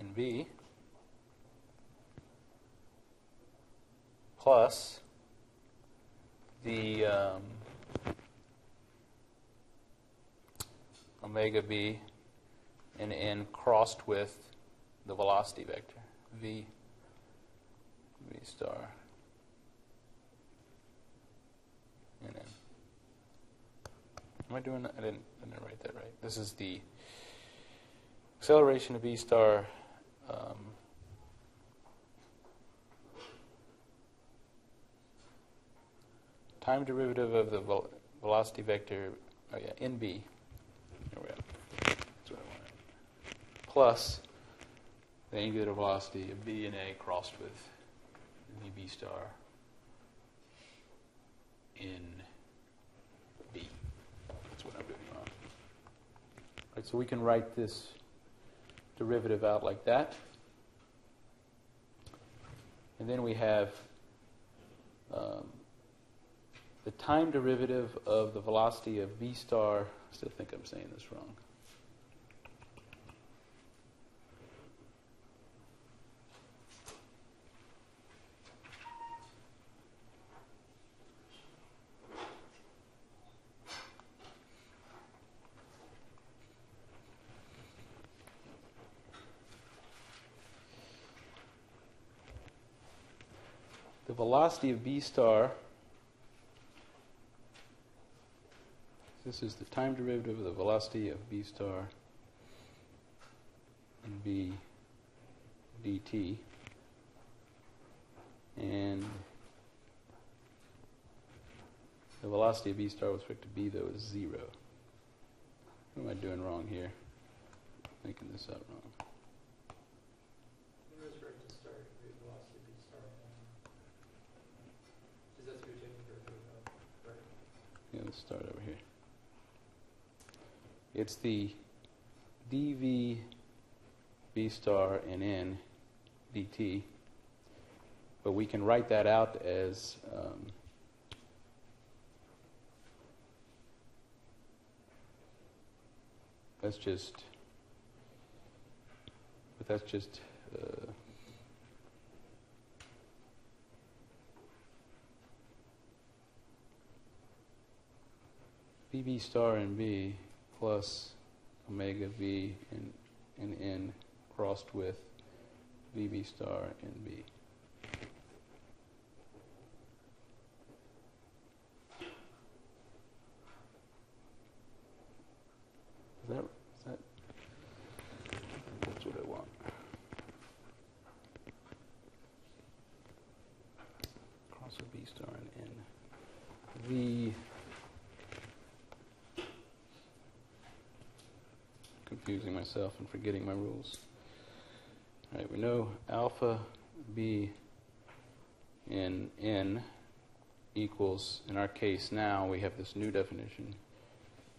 in b plus the um, omega b and n crossed with the velocity vector v v star in n. Am I doing that? I didn't, I didn't write that right. This is the acceleration of v star. Um, time derivative of the vel- velocity vector, oh yeah, in b. We. That's what I wanted. Plus the angular velocity of b and a crossed with vb star in b. That's what I'm doing wrong. Right, so we can write this derivative out like that. And then we have um, the time derivative of the velocity of v star. I still think I'm saying this wrong. The velocity of v star This is the time derivative of the velocity of b star in v dt. And the velocity of b star with respect to b, though, is zero. What am I doing wrong here? Making this up wrong. Right to start, the velocity of the star? Is that what you're taking derivative of, right? Yeah, let's start over here. It's the dv v star and n dt, but we can write that out as um, that's just but that's just uh, VB star and B plus omega V and, in N crossed with VB star and B. Is that, is that, that's what I want. Cross with B star in N. V confusing myself and forgetting my rules. All right, we know alpha b in n equals, in our case now, we have this new definition,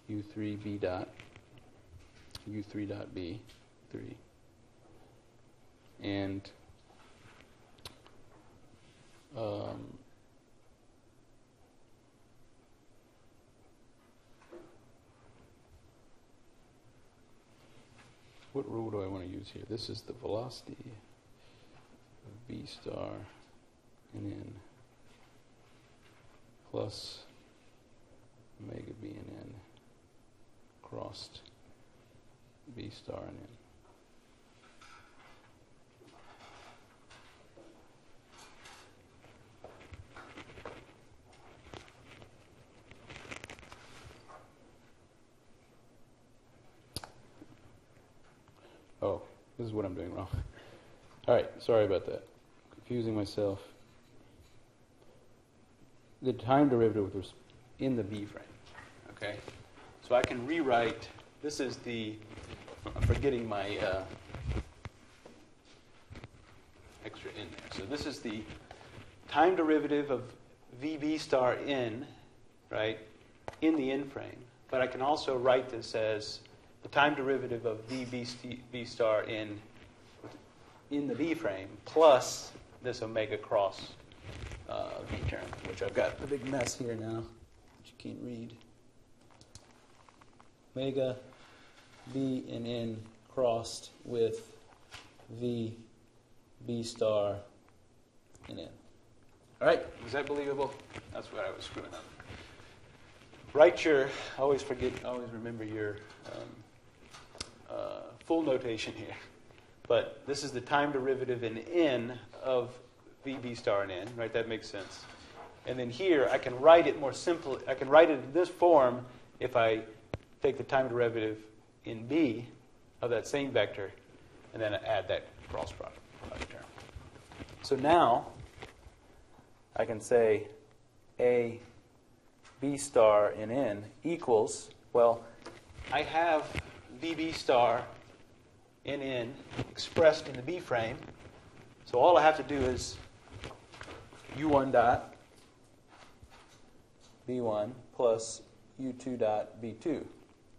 u3 b dot, u3 dot b, 3. And um, What rule do I want to use here? This is the velocity of b star in n plus omega b in n crossed b star in n. Oh, this is what I'm doing wrong. All right, sorry about that. Confusing myself. The time derivative was in the B frame. Okay, so I can rewrite. This is the. I'm forgetting my uh, extra in there. So this is the time derivative of VB star in, right, in the in frame. But I can also write this as the time derivative of v b, st- v star in, in the v frame plus this omega cross uh, v term, which I've got a big mess here now which you can't read. Omega v and n crossed with v b star and n. All right, is that believable? That's what I was screwing up. Write your, always forget, always remember your um, uh, full notation here. But this is the time derivative in n of vb star and n, right? That makes sense. And then here, I can write it more simply. I can write it in this form if I take the time derivative in b of that same vector and then add that cross product, product term. So now, I can say a b star in n equals, well, I have vb star in n expressed in the b frame. So all I have to do is u1 dot b1 plus u2 dot b2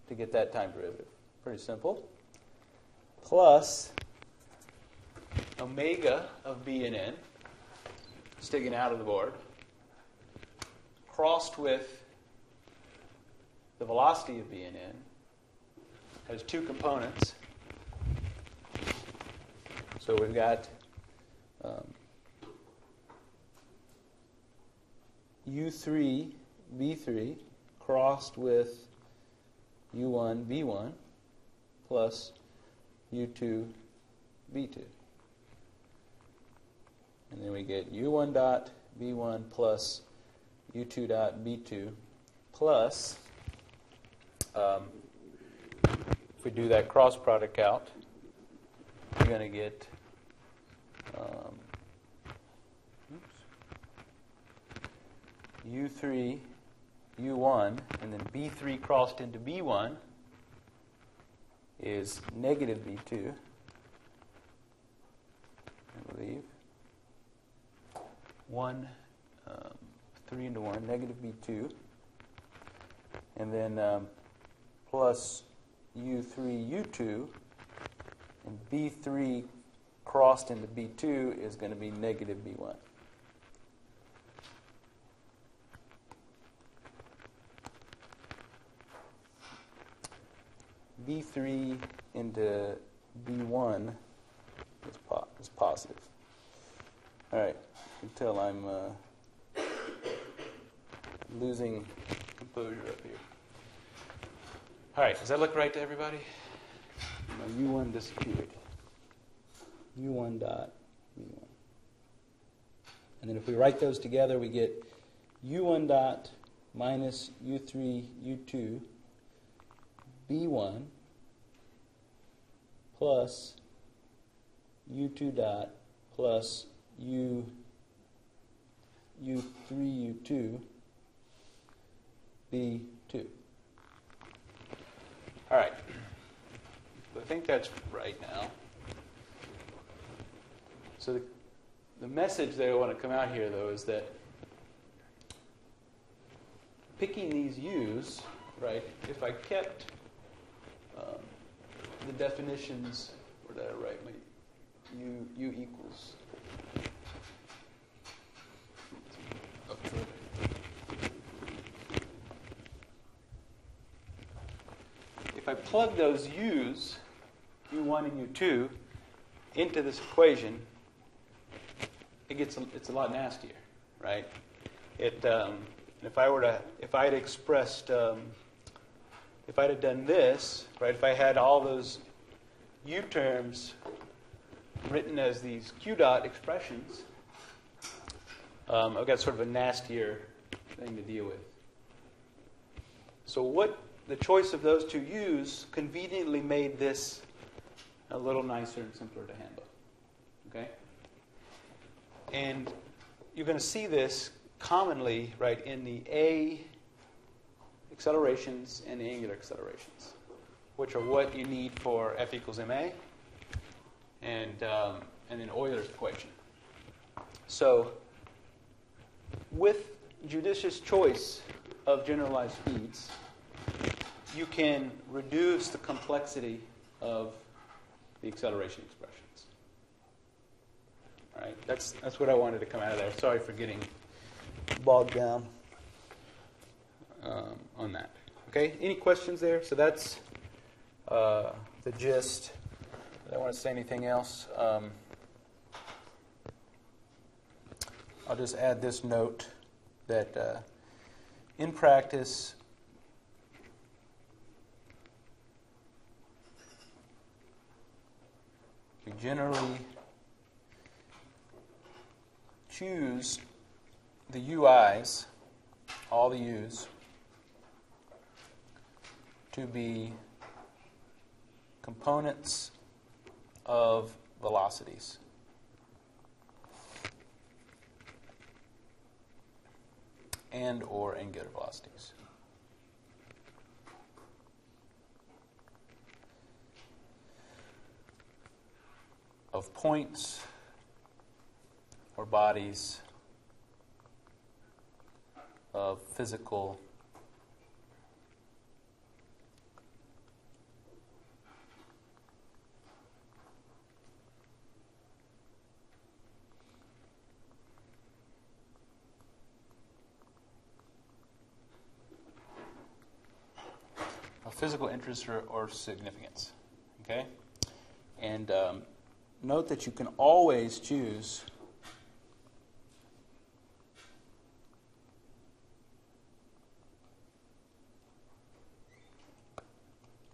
to get that time derivative. Pretty simple. Plus omega of b and n sticking out of the board crossed with the velocity of b and n has two components. So we've got um, u3 v3 crossed with u1 v1 plus u2 v2. And then we get u1 dot v1 plus u2 dot b2 plus, um, if we do that cross product out, we're going to get um, oops, u3 u1 and then b3 crossed into b1 is negative b2 I believe. 1 um, 3 into 1 negative b2 and then um, plus u3 u2 and b3 crossed into b2 is going to be negative b1 B3 into B1 is, po- is positive. All right, you can tell I'm uh, losing composure up here. All right, does that look right to everybody? My U1 disappeared. U1 dot U1. And then if we write those together, we get U1 dot minus U3 U2 B1 plus U2 dot plus U U3 U2 B2. All right. I think that's right now. So the, the message that I want to come out here, though, is that picking these U's, right, if I kept um, the definitions, or did I write my U, U equals? Up to it. If I plug those U's, U1 and U2, into this equation, it gets a, it's a lot nastier, right? It um, if I were to if I had expressed um, if I'd have done this, right? If I had all those U terms written as these Q dot expressions, um, I've got sort of a nastier thing to deal with. So what the choice of those two U's conveniently made this a little nicer and simpler to handle. Okay? And you're going to see this commonly, right, in the A accelerations and the angular accelerations, which are what you need for F equals ma and, um, and then Euler's equation. So, with judicious choice of generalized speeds, you can reduce the complexity of the acceleration expressions. All right, that's, that's what I wanted to come out of there. Sorry for getting bogged down um, on that. Okay, any questions there? So that's uh, the gist. I don't want to say anything else. Um, I'll just add this note that uh, in practice, generally choose the UIs, all the U's, to be components of velocities. and or angular velocities. Of points or bodies of physical physical interest or, or significance. Okay? And um, note that you can always choose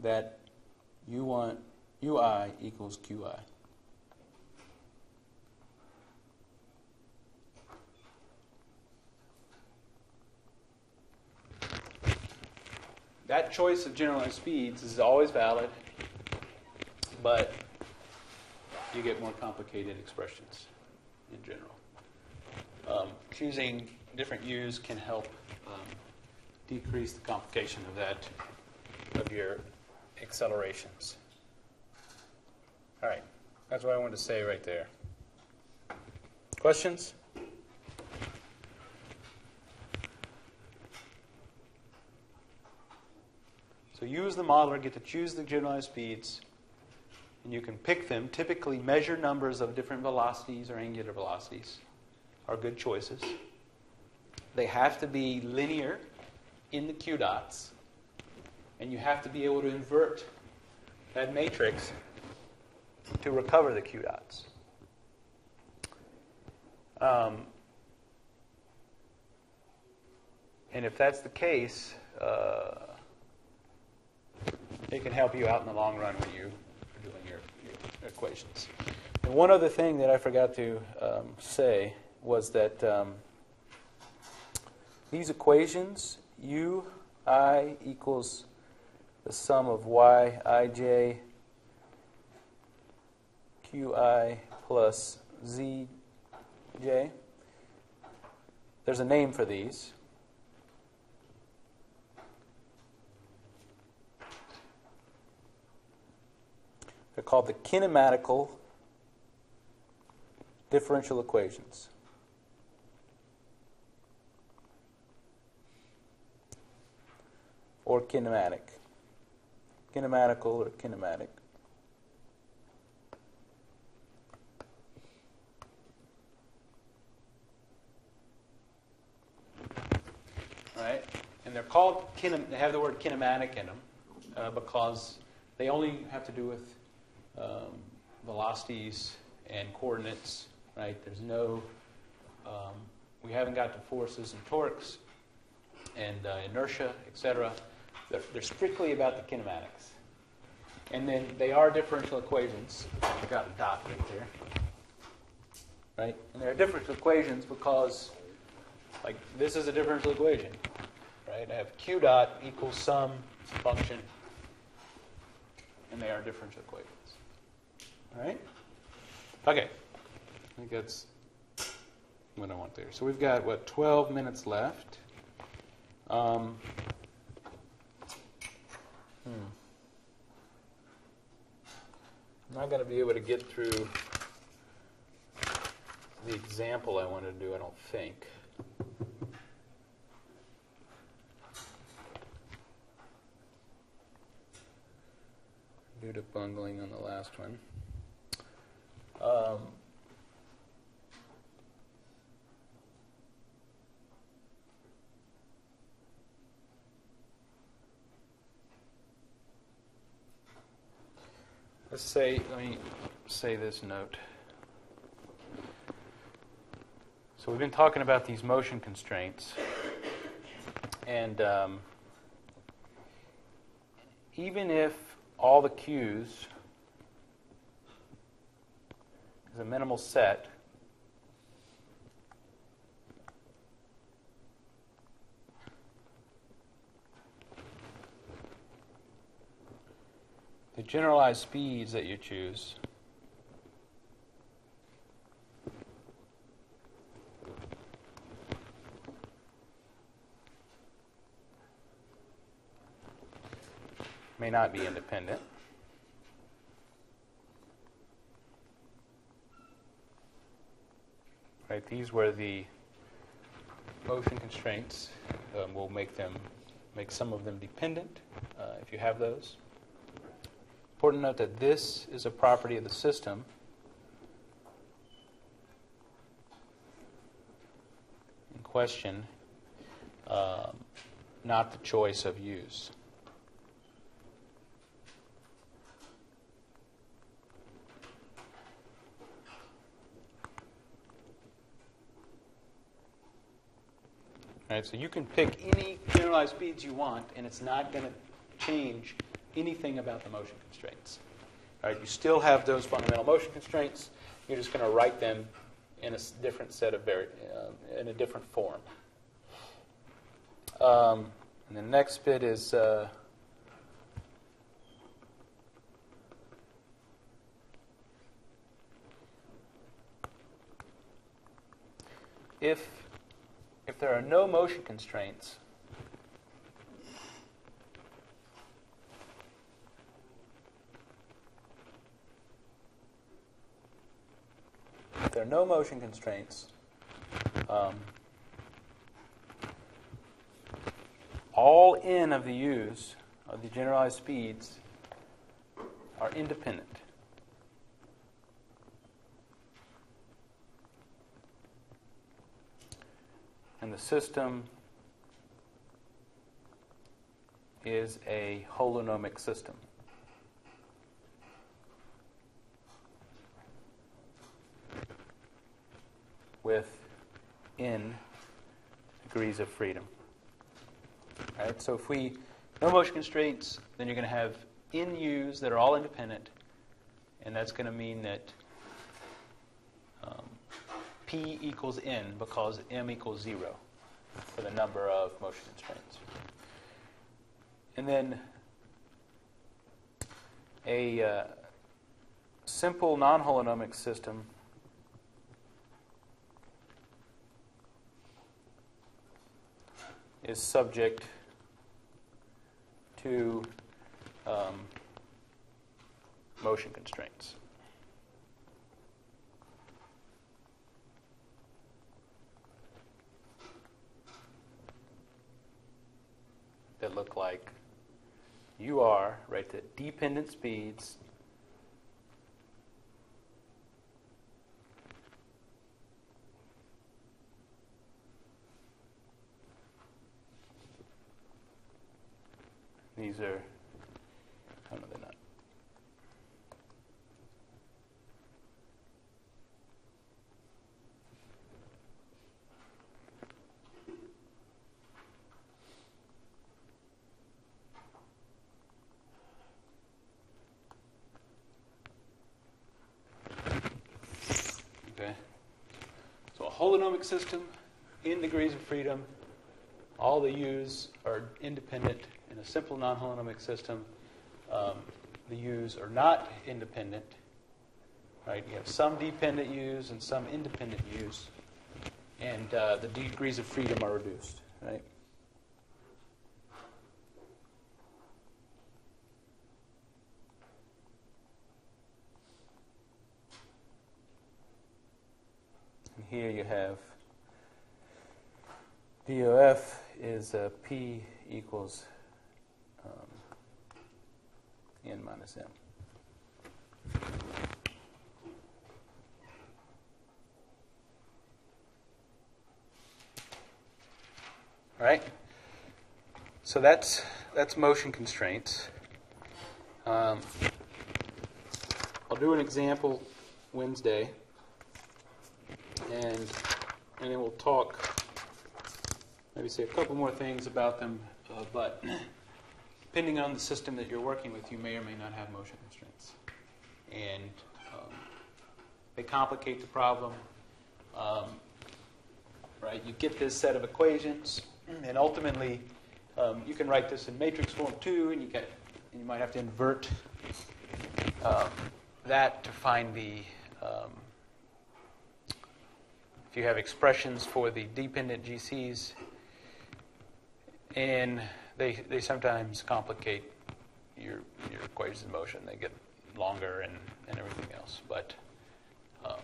that you want ui equals qi. That choice of generalized speeds is always valid, but you get more complicated expressions in general. Um, choosing different u's can help um, decrease the complication of that of your accelerations. All right, that's what I wanted to say right there. Questions? So use the modeler, get to choose the generalized speeds, and you can pick them. Typically, measure numbers of different velocities or angular velocities are good choices. They have to be linear in the q dots, and you have to be able to invert that matrix to recover the q dots. Um, and if that's the case, uh, it can help you out in the long run when you are doing your, your equations. And one other thing that I forgot to um, say was that um, these equations, u i equals the sum of y ij qi plus zj. There's a name for these. They're called the kinematical differential equations. Or kinematic. Kinematical or kinematic. Right? And they're called, kinem- they have the word kinematic in them uh, because they only have to do with um, velocities and coordinates, right? There's no, um, we haven't got to forces and torques and uh, inertia, etc. They're, they're strictly about the kinematics. And then they are differential equations. I've got a dot right there. Right? And they're differential equations because, like, this is a differential equation. Right? I have q dot equals some function, and they are differential equations. Right? Okay. I think that's what I want there. So we've got, what, 12 minutes left. Um, hmm. I'm not going to be able to get through the example I wanted to do, I don't think. Due to bungling on the last one. Um, let's say, let me say this note. So we've been talking about these motion constraints, and um, even if all the cues is a minimal set, the generalized speeds that you choose may not be independent. Right, these were the motion constraints. Um, we'll make them, make some of them dependent, uh, if you have those. Important to note that this is a property of the system. In question, um, not the choice of use. Right, so you can pick any generalized speeds you want, and it's not going to change anything about the motion constraints. Right, you still have those fundamental motion constraints. You're just going to write them in a different set of vari- uh, in a different form. Um, and the next bit is uh, if if there are no motion constraints, if there are no motion constraints, um, all n of the u's of the generalized speeds are independent. And the system is a holonomic system. With n degrees of freedom. Right, so if we no motion constraints, then you're going to have n u's that are all independent, and that's going to mean that um, p equals n because m equals 0 for the number of motion constraints. And then a uh, simple non-holonomic system is subject to um, motion constraints. that look like you are, right, the dependent speeds These are, oh no, they're not. Okay. So a holonomic system in degrees of freedom, all the U's are independent. In a simple non-holonomic system, um, the U's are not independent. Right? You have some dependent U's and some independent U's, and uh, the degrees of freedom are reduced. Right? And here you have DOF is uh, P equals n minus m. All right. So that's that's motion constraints. Um, I'll do an example Wednesday, and and then we'll talk maybe say a couple more things about them, uh, but depending on the system that you're working with, you may or may not have motion constraints. And um, they complicate the problem. Um, right? You get this set of equations, and ultimately, um, you can write this in matrix form too, and you get, and you might have to invert um, that to find the. Um, if you have expressions for the dependent GCs, and they they sometimes complicate your your equations of motion. They get longer and, and everything else, but um,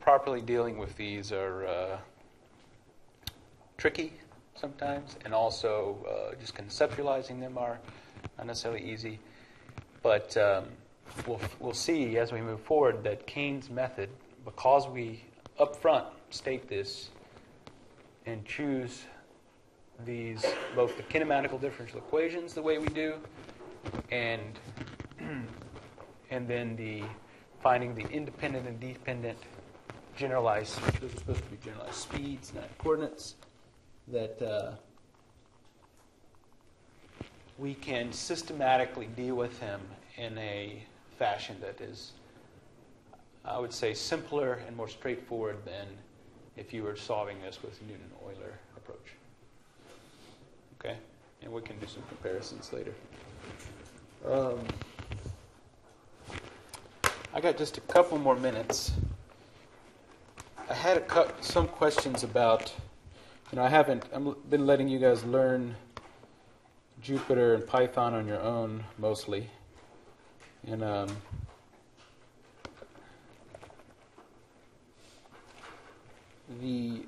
properly dealing with these are uh, tricky sometimes, and also uh, just conceptualizing them are not necessarily easy. But um, we'll, we'll see as we move forward that Kane's method, because we up front state this and choose these, both the kinematical differential equations the way we do, and, and then the finding the independent and dependent generalized, those are supposed to be generalized speeds, not coordinates, that uh, we can systematically deal with him in a fashion that is, I would say, simpler and more straightforward than if you were solving this with Newton-Euler approach. Okay? And we can do some comparisons later. Um, I got just a couple more minutes. I had a cou- some questions about, you know, I haven't, I've been letting you guys learn Jupyter and Python on your own mostly. And um, the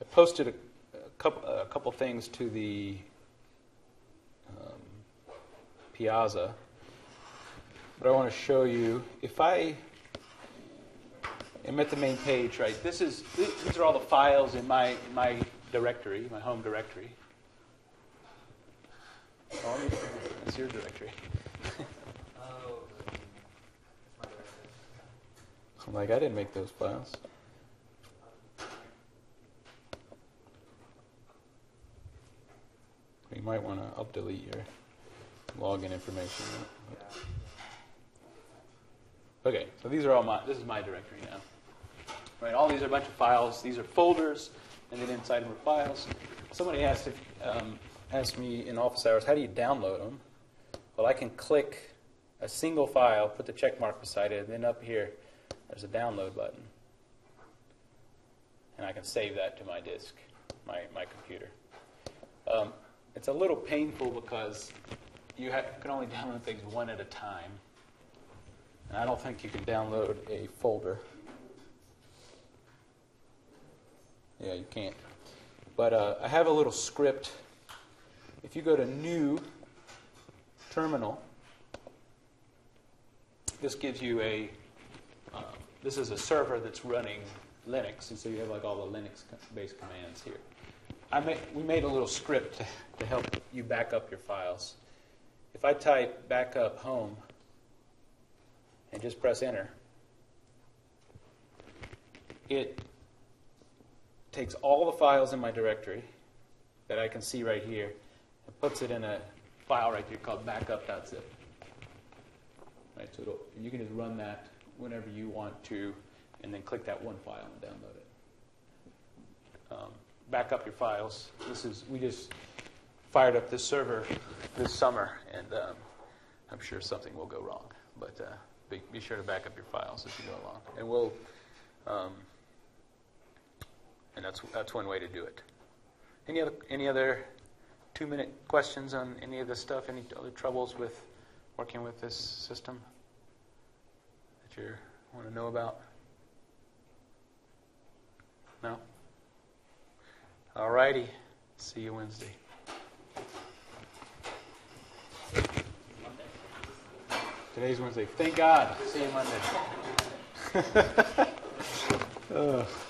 I posted a, a couple a couple things to the um, Piazza, but I want to show you if I am at the main page, right? This is these are all the files in my in my directory, my home directory. Oh, me- That's your directory. Oh, direction. I'm like, I didn't make those files. Might want to up delete your login information. Okay, so these are all my, this is my directory now. Right, all these are a bunch of files. These are folders, and then inside them are files. Somebody asked, if, um, asked me in office hours, how do you download them? Well, I can click a single file, put the check mark beside it, and then up here, there's a download button. And I can save that to my disk, my, my computer. Um, it's a little painful because you ha- can only download things one at a time. And I don't think you can download a folder. Yeah, you can't. But uh, I have a little script. If you go to New Terminal, this gives you a. Uh, this is a server that's running Linux, and so you have like all the Linux-based commands here. We made a little script to, help you back up your files. If I type backup home and just press enter, it takes all the files in my directory that I can see right here and puts it in a file right here called backup.zip. Right, so you can just run that whenever you want to, and then click that one file and download it. Um, back up your files. This is we just fired up this server this summer, and um, I'm sure something will go wrong. But uh, be, be sure to back up your files as you go along, and we'll. Um, and that's that's one way to do it. Any other any other two minute questions on any of this stuff? Any other troubles with working with this system that you want to know about? No. All righty. See you Wednesday. Today's Wednesday. Thank God. See you Monday.